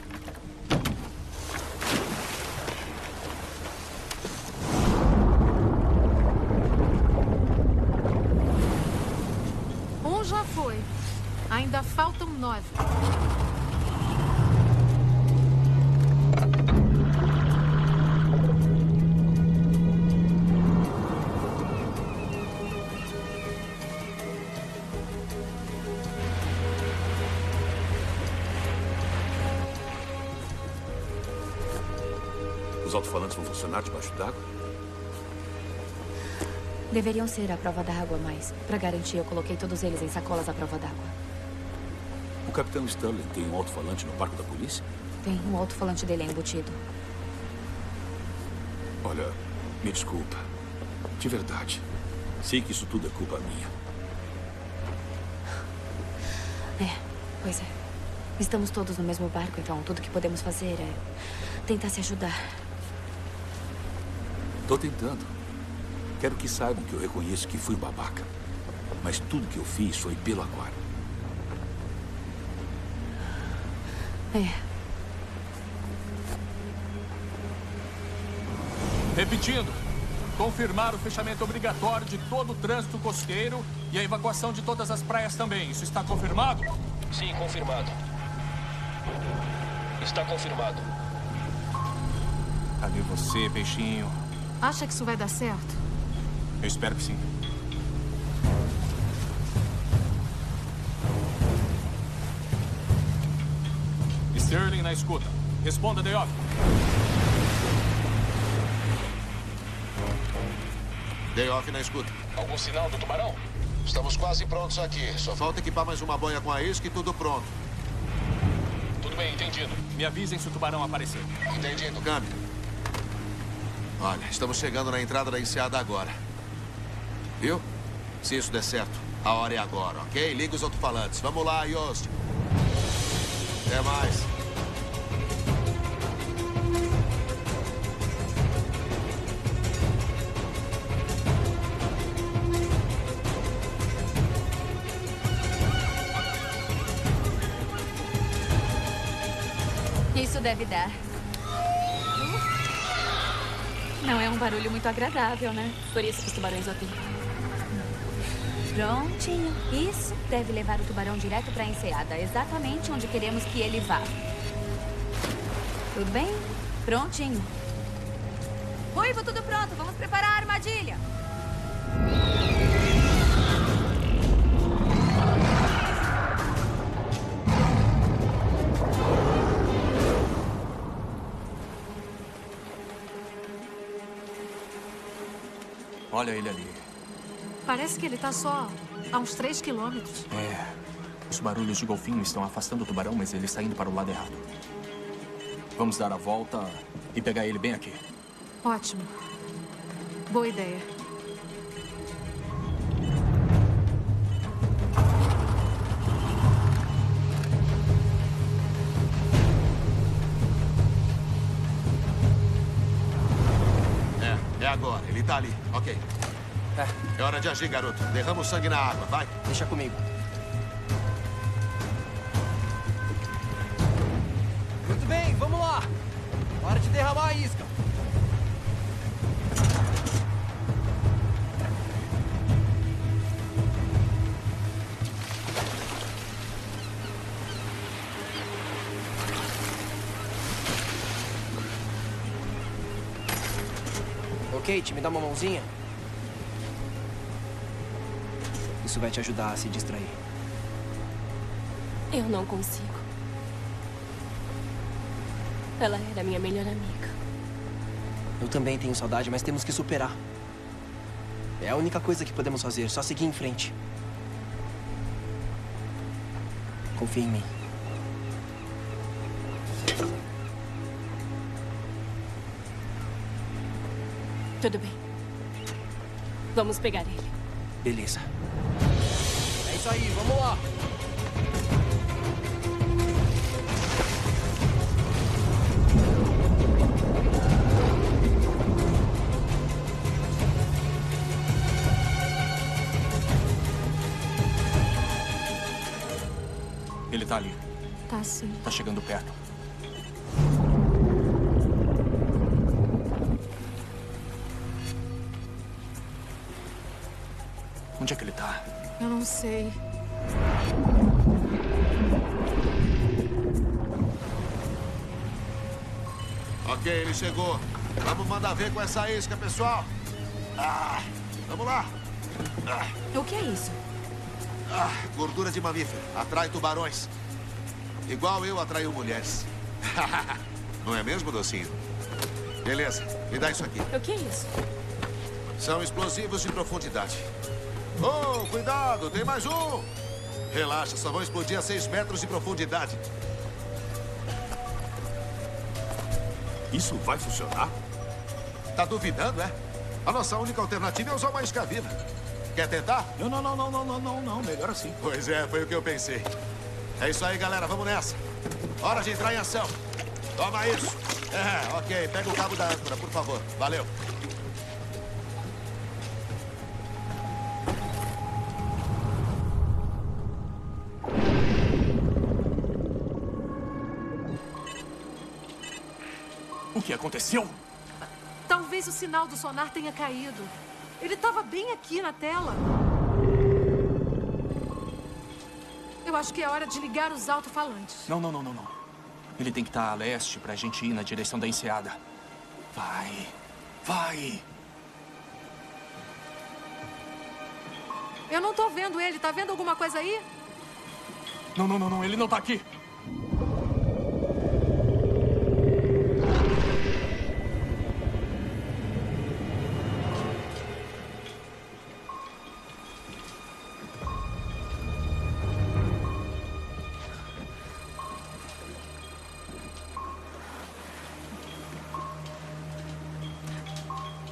Funcionar debaixo d'água? Deveriam ser à prova d'água, mas para garantir eu coloquei todos eles em sacolas à prova d'água. O capitão Sterling tem um alto-falante no barco da polícia? Tem um alto-falante dele embutido. Olha, me desculpa. De verdade. Sei que isso tudo é culpa minha. É, pois é. Estamos todos no mesmo barco, então tudo que podemos fazer é tentar se ajudar. Tô tentando. Quero que saibam que eu reconheço que fui um babaca. Mas tudo que eu fiz foi pelo aquário. É. Repetindo, confirmar o fechamento obrigatório de todo o trânsito costeiro e a evacuação de todas as praias também. Isso está confirmado? Sim, confirmado. Está confirmado. Cadê você, peixinho? Acha que isso vai dar certo? Eu espero que sim. Sterling na escuta. Responda, Deoff. Day off na escuta. Algum sinal do tubarão? Estamos quase prontos aqui. Só falta equipar mais uma boia com a isca e tudo pronto. Tudo bem, entendido. Me avisem se o tubarão aparecer. Entendido, câmbio. Olha, estamos chegando na entrada da enseada agora. Viu? Se isso der certo, a hora é agora, ok? Liga os alto-falantes. Vamos lá, Yost. Até mais. Isso deve dar. Barulho muito agradável, né? Por isso que os tubarões odeiam. Prontinho. Isso deve levar o tubarão direto para a enseada, exatamente onde queremos que ele vá. Tudo bem? Prontinho. Ruivo, tudo pronto. Vamos preparar a armadilha. Olha ele ali. Parece que ele tá só a uns 3 quilômetros. É. Os barulhos de golfinho estão afastando o tubarão, mas ele está indo para o lado errado. Vamos dar a volta e pegar ele bem aqui. Ótimo. Boa ideia. É, é agora. Ele tá ali. Ok. É. É hora de agir, garoto. Derrama o sangue na água, vai. Deixa comigo. Muito bem, vamos lá. Hora de derramar a isca. Ok, te me dá uma mãozinha? Isso vai te ajudar a se distrair. Eu não consigo. Ela era minha melhor amiga. Eu também tenho saudade, mas temos que superar. É a única coisa que podemos fazer, só seguir em frente. Confia em mim. Tudo bem. Vamos pegar ele. Beleza. É isso aí, vamos lá. Ele tá ali. Tá sim. Tá chegando perto. Não sei. Ok, ele chegou. Vamos mandar ver com essa isca, pessoal. Ah, vamos lá. Ah. O que é isso? Ah, gordura de mamífero. Atrai tubarões. Igual eu atraio mulheres. [LAUGHS] Não é mesmo, docinho? Beleza, me dá isso aqui. O que é isso? São explosivos de profundidade. Oh, cuidado, tem mais um! Relaxa, só vão explodir a seis metros de profundidade. Isso vai funcionar? Tá duvidando, é? A nossa única alternativa é usar uma isca viva. Quer tentar? Não, não, não, não, não, não, não, não. Melhor assim. Pois é, foi o que eu pensei. É isso aí, galera. Vamos nessa. Hora de entrar em ação. Toma isso. É, ok. Pega o cabo da âncora, por favor. Valeu. O que aconteceu? Talvez o sinal do sonar tenha caído. Ele estava bem aqui na tela. Eu acho que é hora de ligar os alto-falantes. Não, não, não, não, não. Ele tem que estar a leste pra gente ir na direção da enseada. Vai. Vai. Eu não tô vendo ele. Tá vendo alguma coisa aí? Não, não, não, não. Ele não tá aqui.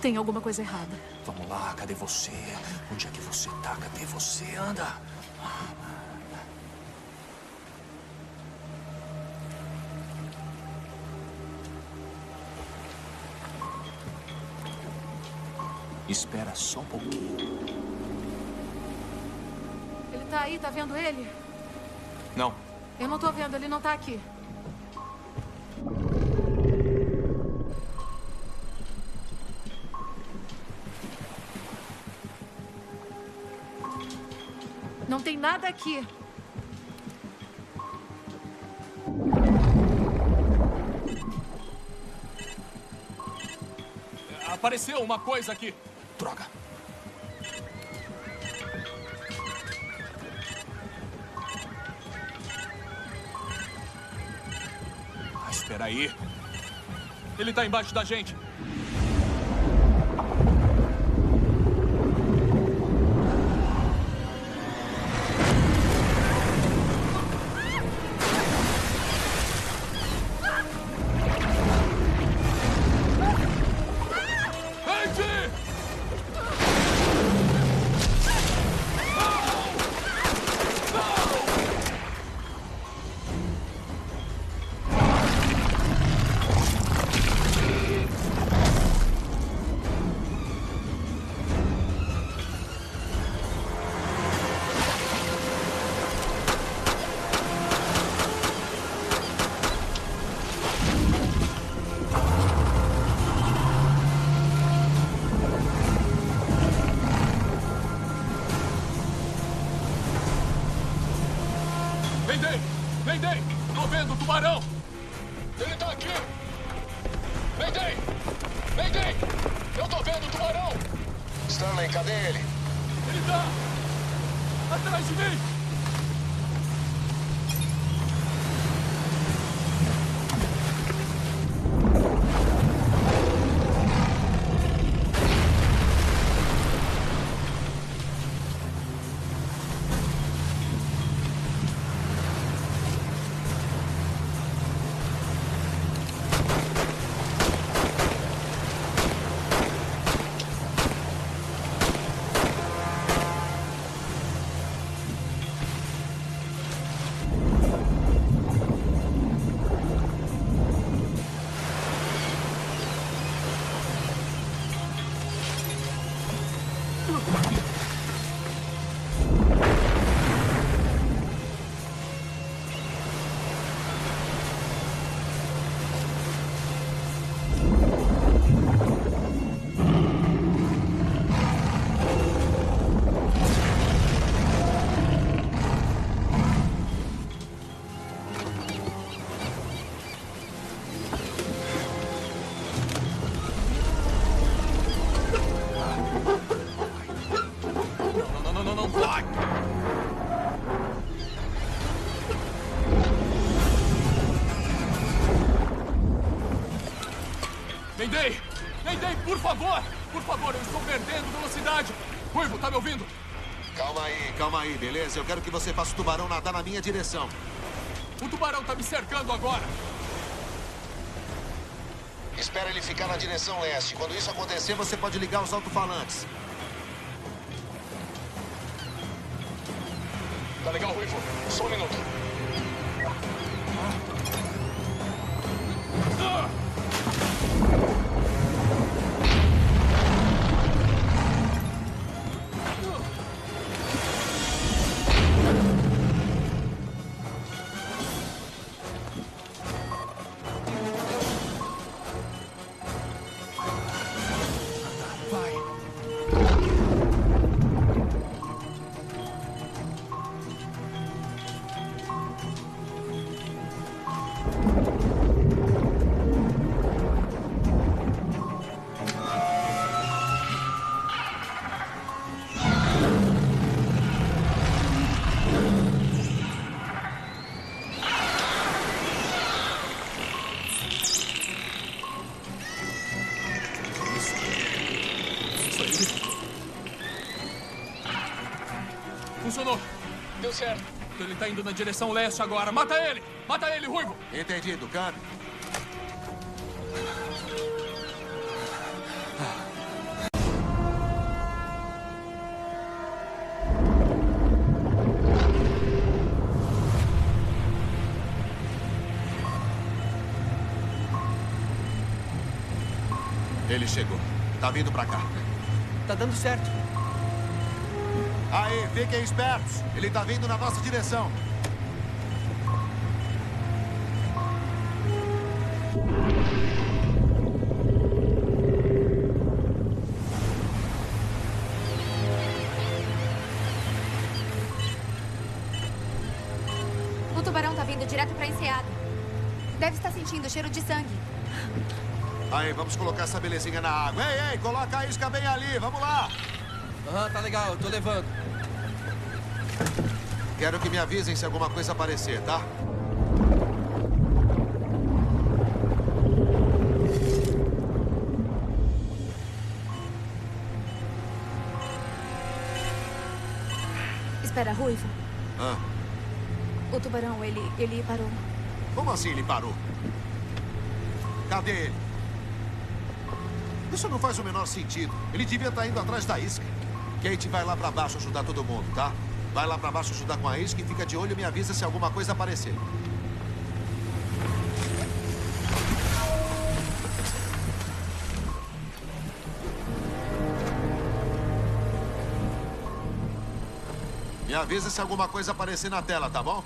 Tem alguma coisa errada. Vamos lá, cadê você? Onde é que você tá? Cadê você? Anda. Espera só um pouquinho. Ele tá aí, tá vendo ele? Não. Eu não tô vendo, ele não tá aqui. Nada aqui. Apareceu uma coisa aqui. Droga. Ah, espera aí. Ele tá embaixo da gente. Mayday! Tô vendo o tubarão! Por favor! Por favor, eu estou perdendo velocidade! Ruivo, tá me ouvindo? Calma aí, calma aí, beleza? Eu quero que você faça o tubarão nadar na minha direção. O tubarão tá me cercando agora! Espera ele ficar na direção leste. Quando isso acontecer, você pode ligar os alto-falantes. Certo. Ele tá indo na direção leste agora. Mata ele! Mata ele, Ruivo! Entendido, câmbio. Ele chegou. Tá vindo pra cá. Tá dando certo. Aí, fiquem espertos. Ele tá vindo na nossa direção. O tubarão tá vindo direto pra enseada. Deve estar sentindo o cheiro de sangue. Aí, vamos colocar essa belezinha na água. Ei, ei, coloca a isca bem ali. Vamos lá. Aham, tá legal, eu tô levando. Quero que me avisem se alguma coisa aparecer, tá? Espera, Ruivo. Ah, O tubarão, ele, ele parou. como assim ele parou? Cadê ele? Isso não faz o menor sentido. Ele devia estar indo atrás da isca. Kate vai lá pra baixo ajudar todo mundo, tá? Vai lá pra baixo ajudar com a isca e fica de olho e me avisa se alguma coisa aparecer. Me avisa se alguma coisa aparecer na tela, tá bom?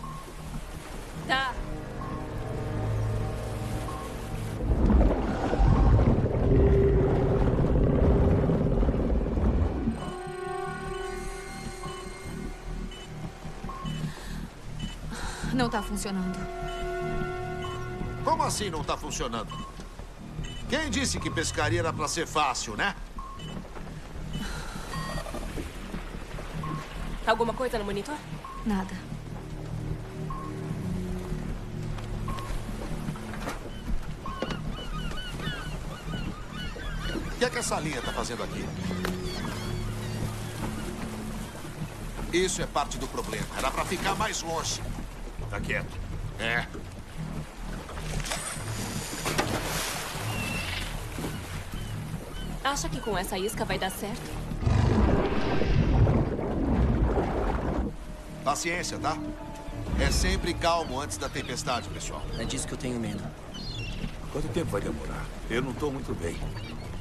Tá funcionando. Como assim não tá funcionando? Quem disse que pescaria era pra ser fácil, né? Alguma coisa no monitor? Nada. O que é que essa linha tá fazendo aqui? Isso é parte do problema. Era pra ficar mais longe. Tá quieto. É. Acha que com essa isca vai dar certo? Paciência, tá? É sempre calmo antes da tempestade, pessoal. É disso que eu tenho medo. Quanto tempo vai demorar? Eu não tô muito bem.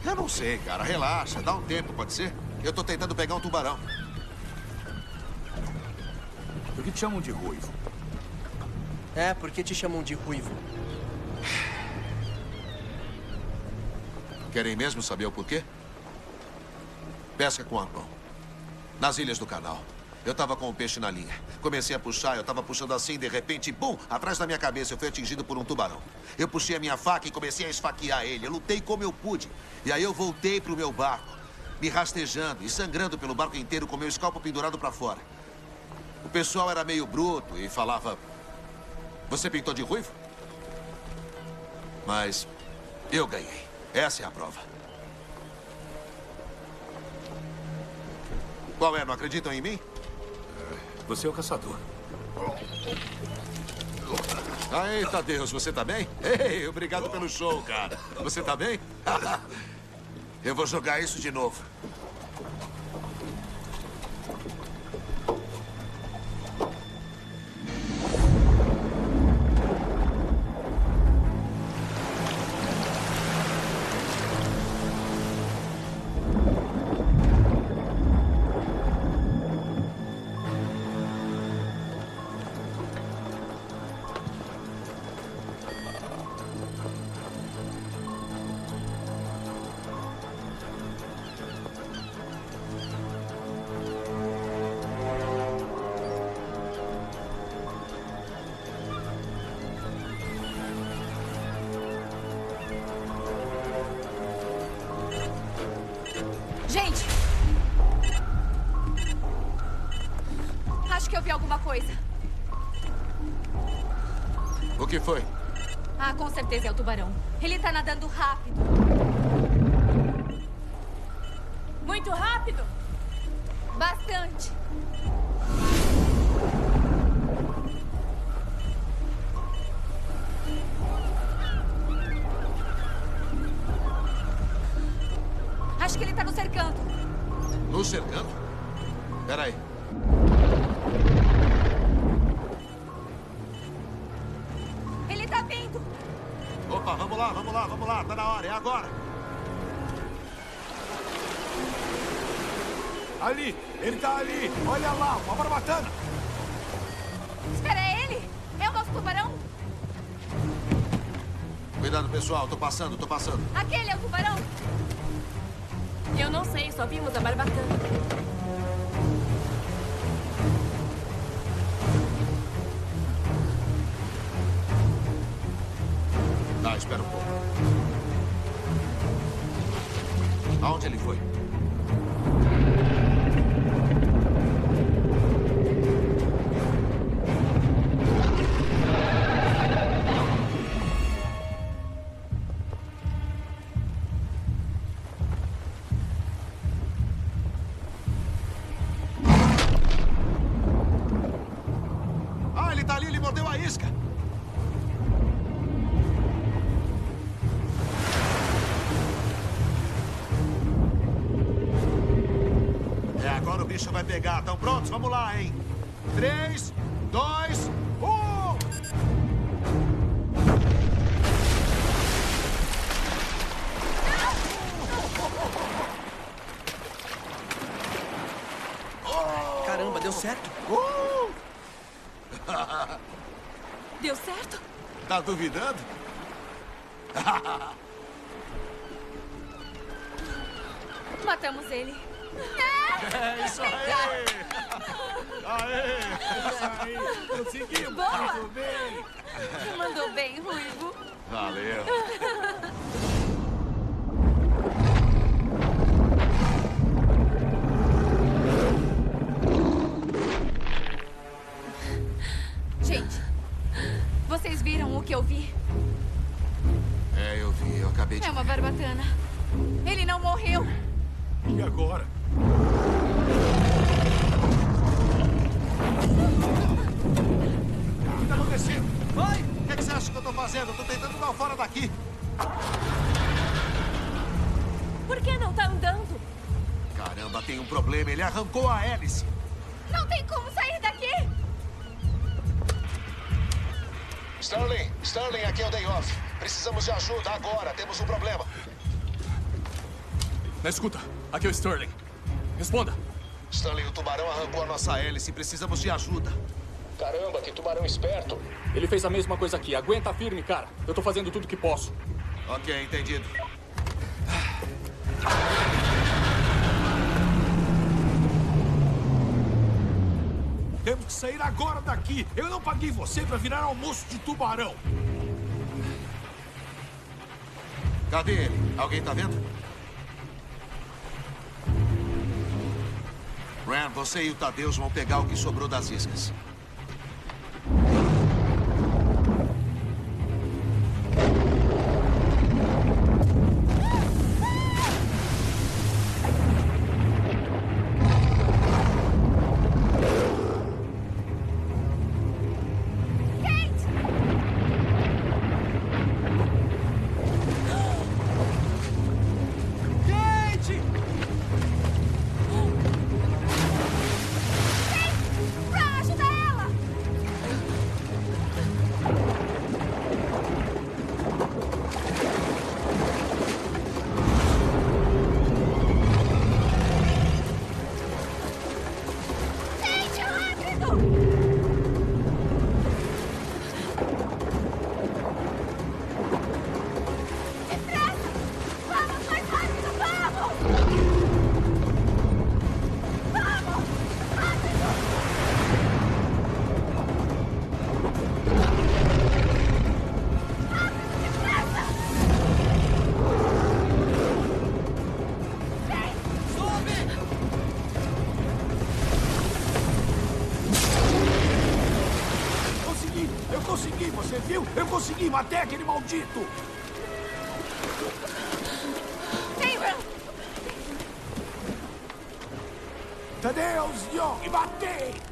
Eu não sei, cara. Relaxa. Dá um tempo, pode ser? Eu tô tentando pegar um tubarão. Por que te chamam de ruivo? É, por que te chamam de ruivo? Querem mesmo saber o porquê? Pesca com arpão. Nas ilhas do canal. Eu tava com o peixe na linha. Comecei a puxar, eu tava puxando assim, de repente, bum! Atrás da minha cabeça eu fui atingido por um tubarão. Eu puxei a minha faca e comecei a esfaquear ele. Eu lutei como eu pude. E aí eu voltei pro meu barco, me rastejando e sangrando pelo barco inteiro com meu escalpo pendurado pra fora. O pessoal era meio bruto e falava: você pintou de ruivo? Mas eu ganhei. Essa é a prova. Qual é? Não acreditam em mim? É, você é o caçador. Eita, Tadeus, você tá bem? Ei, obrigado pelo show, cara. Você tá bem? [LAUGHS] eu vou jogar isso de novo. Gente! Acho que eu vi alguma coisa. O que foi? Ah, com certeza é o tubarão. Ele tá nadando rápido. Muito rápido? Bastante. Passando, tô passando. Aquele é o tubarão? Eu não sei, só vimos a barbatana. Bicho vai pegar. Estão prontos? Vamos lá, hein? Três, dois, um! Caramba, deu certo. Uh! Deu certo? Tá duvidando? O que eu vi? É, eu vi, eu acabei de. É uma barbatana. Ele não morreu. E agora? O que tá acontecendo? Oi! O que, é que você acha que eu tô fazendo? Eu tô tentando dar fora daqui. Por que não tá andando? Caramba, tem um problema. Ele arrancou a hélice. Não tem como sair daqui. Sterling, Sterling, aqui é o Day Off. Precisamos de ajuda agora. Temos um problema. Na escuta, aqui é o Sterling. Responda. Sterling, o tubarão arrancou a nossa hélice. Precisamos de ajuda. Caramba, que tubarão esperto. Ele fez a mesma coisa aqui. Aguenta firme, cara. Eu tô fazendo tudo que posso. Ok, entendido. Temos que sair agora daqui. Eu não paguei você pra virar almoço de tubarão. Cadê ele? Alguém tá vendo? Ran, você e o Tadeus vão pegar o que sobrou das iscas. Viu? Eu consegui, matei aquele maldito! Taylor! Tadeus Young, matei!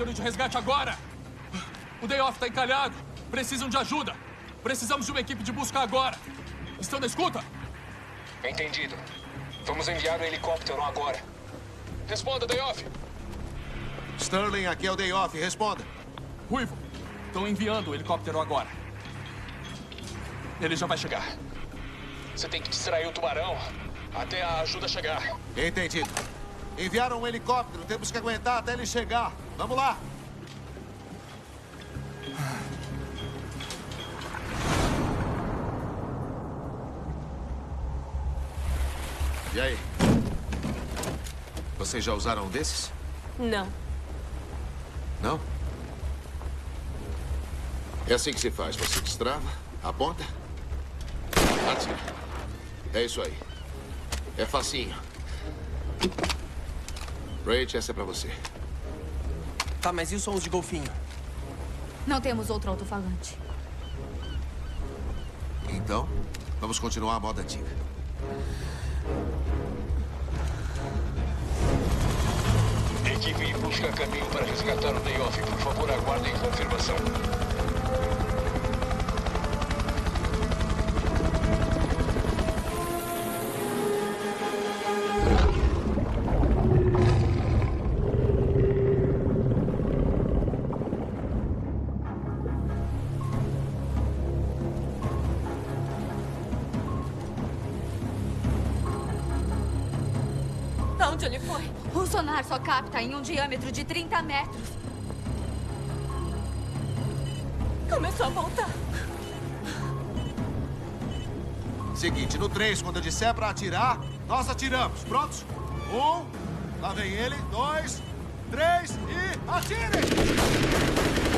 Helicóptero de resgate agora! O Day Off está encalhado! Precisam de ajuda! Precisamos de uma equipe de busca agora! Estão na escuta? Entendido. Vamos enviar o helicóptero agora. Responda, Day Off. Sterling, aqui é o Day Off. Responda. Ruivo, estão enviando o helicóptero agora. Ele já vai chegar. Você tem que distrair o tubarão até a ajuda chegar. Entendido. Enviaram um helicóptero. Temos que aguentar até ele chegar. Vamos lá. E aí? Vocês já usaram um desses? Não. Não? É assim que se faz. Você destrava, aponta, atira. É isso aí. É facinho. Rach, essa é pra você. Tá, mas e os sons de golfinho? Não temos outro alto-falante. Então, vamos continuar a moda antiga. Equipe busca caminho para resgatar o Day Off. Por favor, aguardem confirmação. Onde ele foi? O sonar só capta em um diâmetro de 30 metros. Começou a voltar. Seguinte, no 3, quando eu disser pra atirar, nós atiramos. Prontos? Um, lá vem ele. Dois, três e atirem!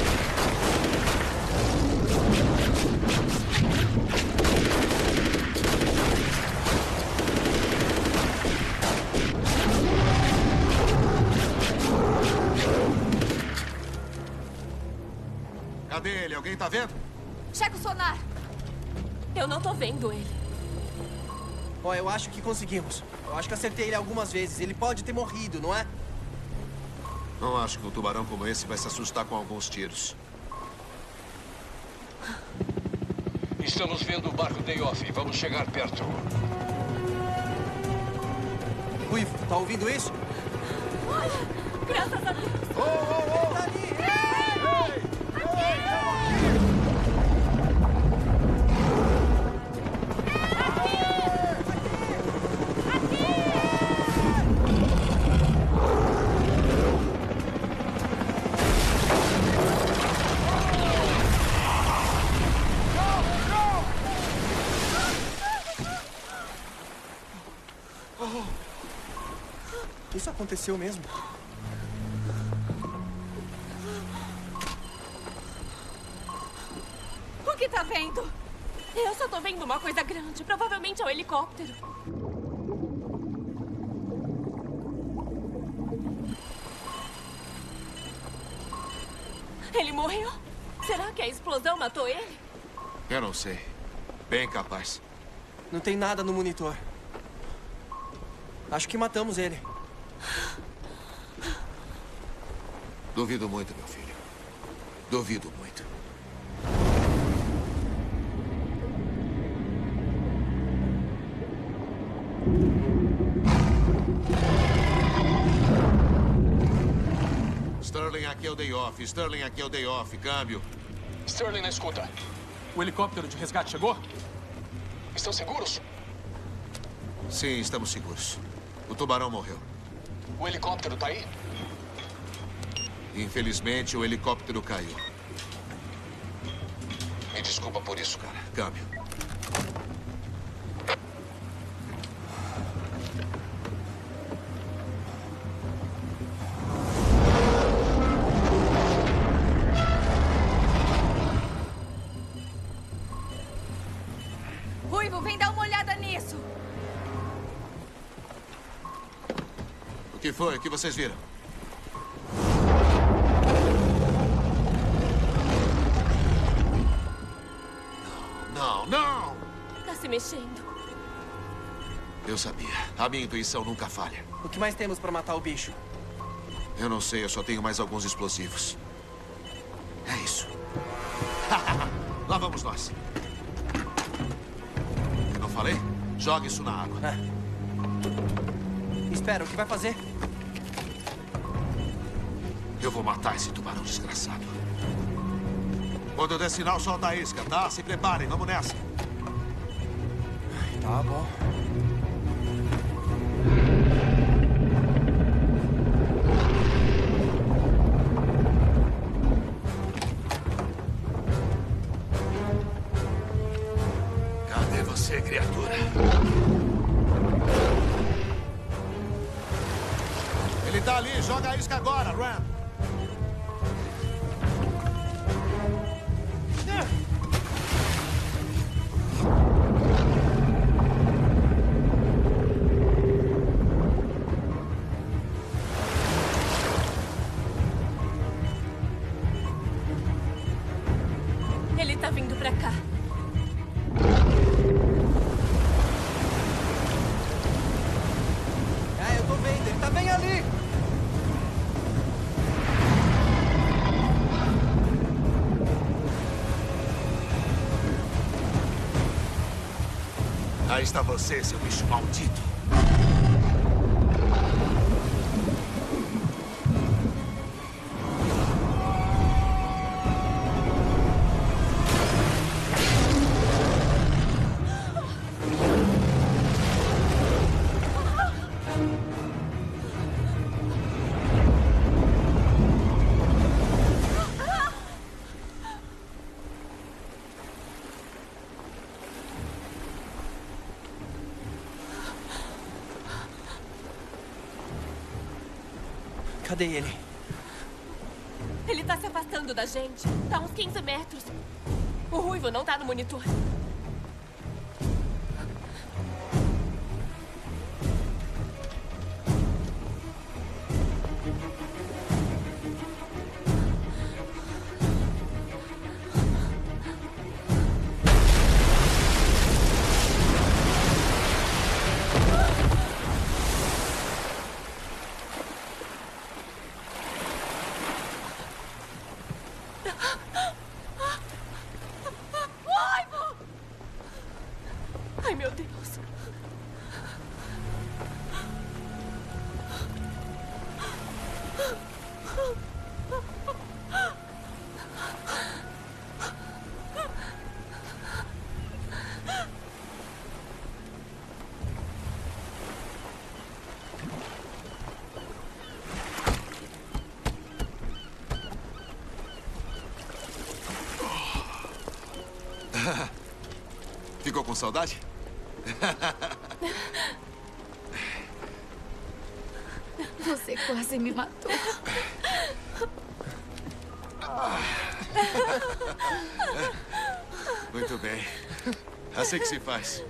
Alguém tá vendo? Checa o sonar. Eu não tô vendo ele. Ó, eu acho que conseguimos. Eu acho que acertei ele algumas vezes. Ele pode ter morrido, não é? Não acho que um tubarão como esse vai se assustar com alguns tiros. Estamos vendo o barco Day Off. Vamos chegar perto. Ruivo, tá ouvindo isso? Olha! Graças a Deus! Oh, oh, oh! Tá ali! Aconteceu mesmo? O que tá vendo? Eu só tô vendo uma coisa grande. Provavelmente é o helicóptero. Ele morreu? Será que a explosão matou ele? Eu não sei. Bem capaz. Não tem nada no monitor. Acho que matamos ele. Duvido muito, meu filho. Duvido muito. Sterling aqui. é o Day Off. Sterling, aqui é o Day Off. Câmbio. Sterling na escuta. O helicóptero de resgate chegou? Estão seguros? Sim, estamos seguros. O tubarão morreu. O helicóptero tá aí? Infelizmente, o helicóptero caiu. Me desculpa por isso, cara. Câmbio. Ruivo, vem dar uma olhada nisso. O que foi? O que vocês viram? Mexendo. Eu sabia. A minha intuição nunca falha. O que mais temos pra matar o bicho? Eu não sei, eu só tenho mais alguns explosivos. É isso. [LAUGHS] Lá vamos nós. Eu não falei? Joga isso na água. Espera, o que vai fazer? Eu vou matar esse tubarão desgraçado. Quando eu der sinal, solta a isca, tá? Se preparem, vamos nessa. Tá bom. Está você, seu bicho maldito. Cadê ele? Ele tá se afastando da gente. Tá uns 15 metros. O Ruivo não tá no monitor. Saudade? Você quase me matou. Muito bem. Assim que se faz.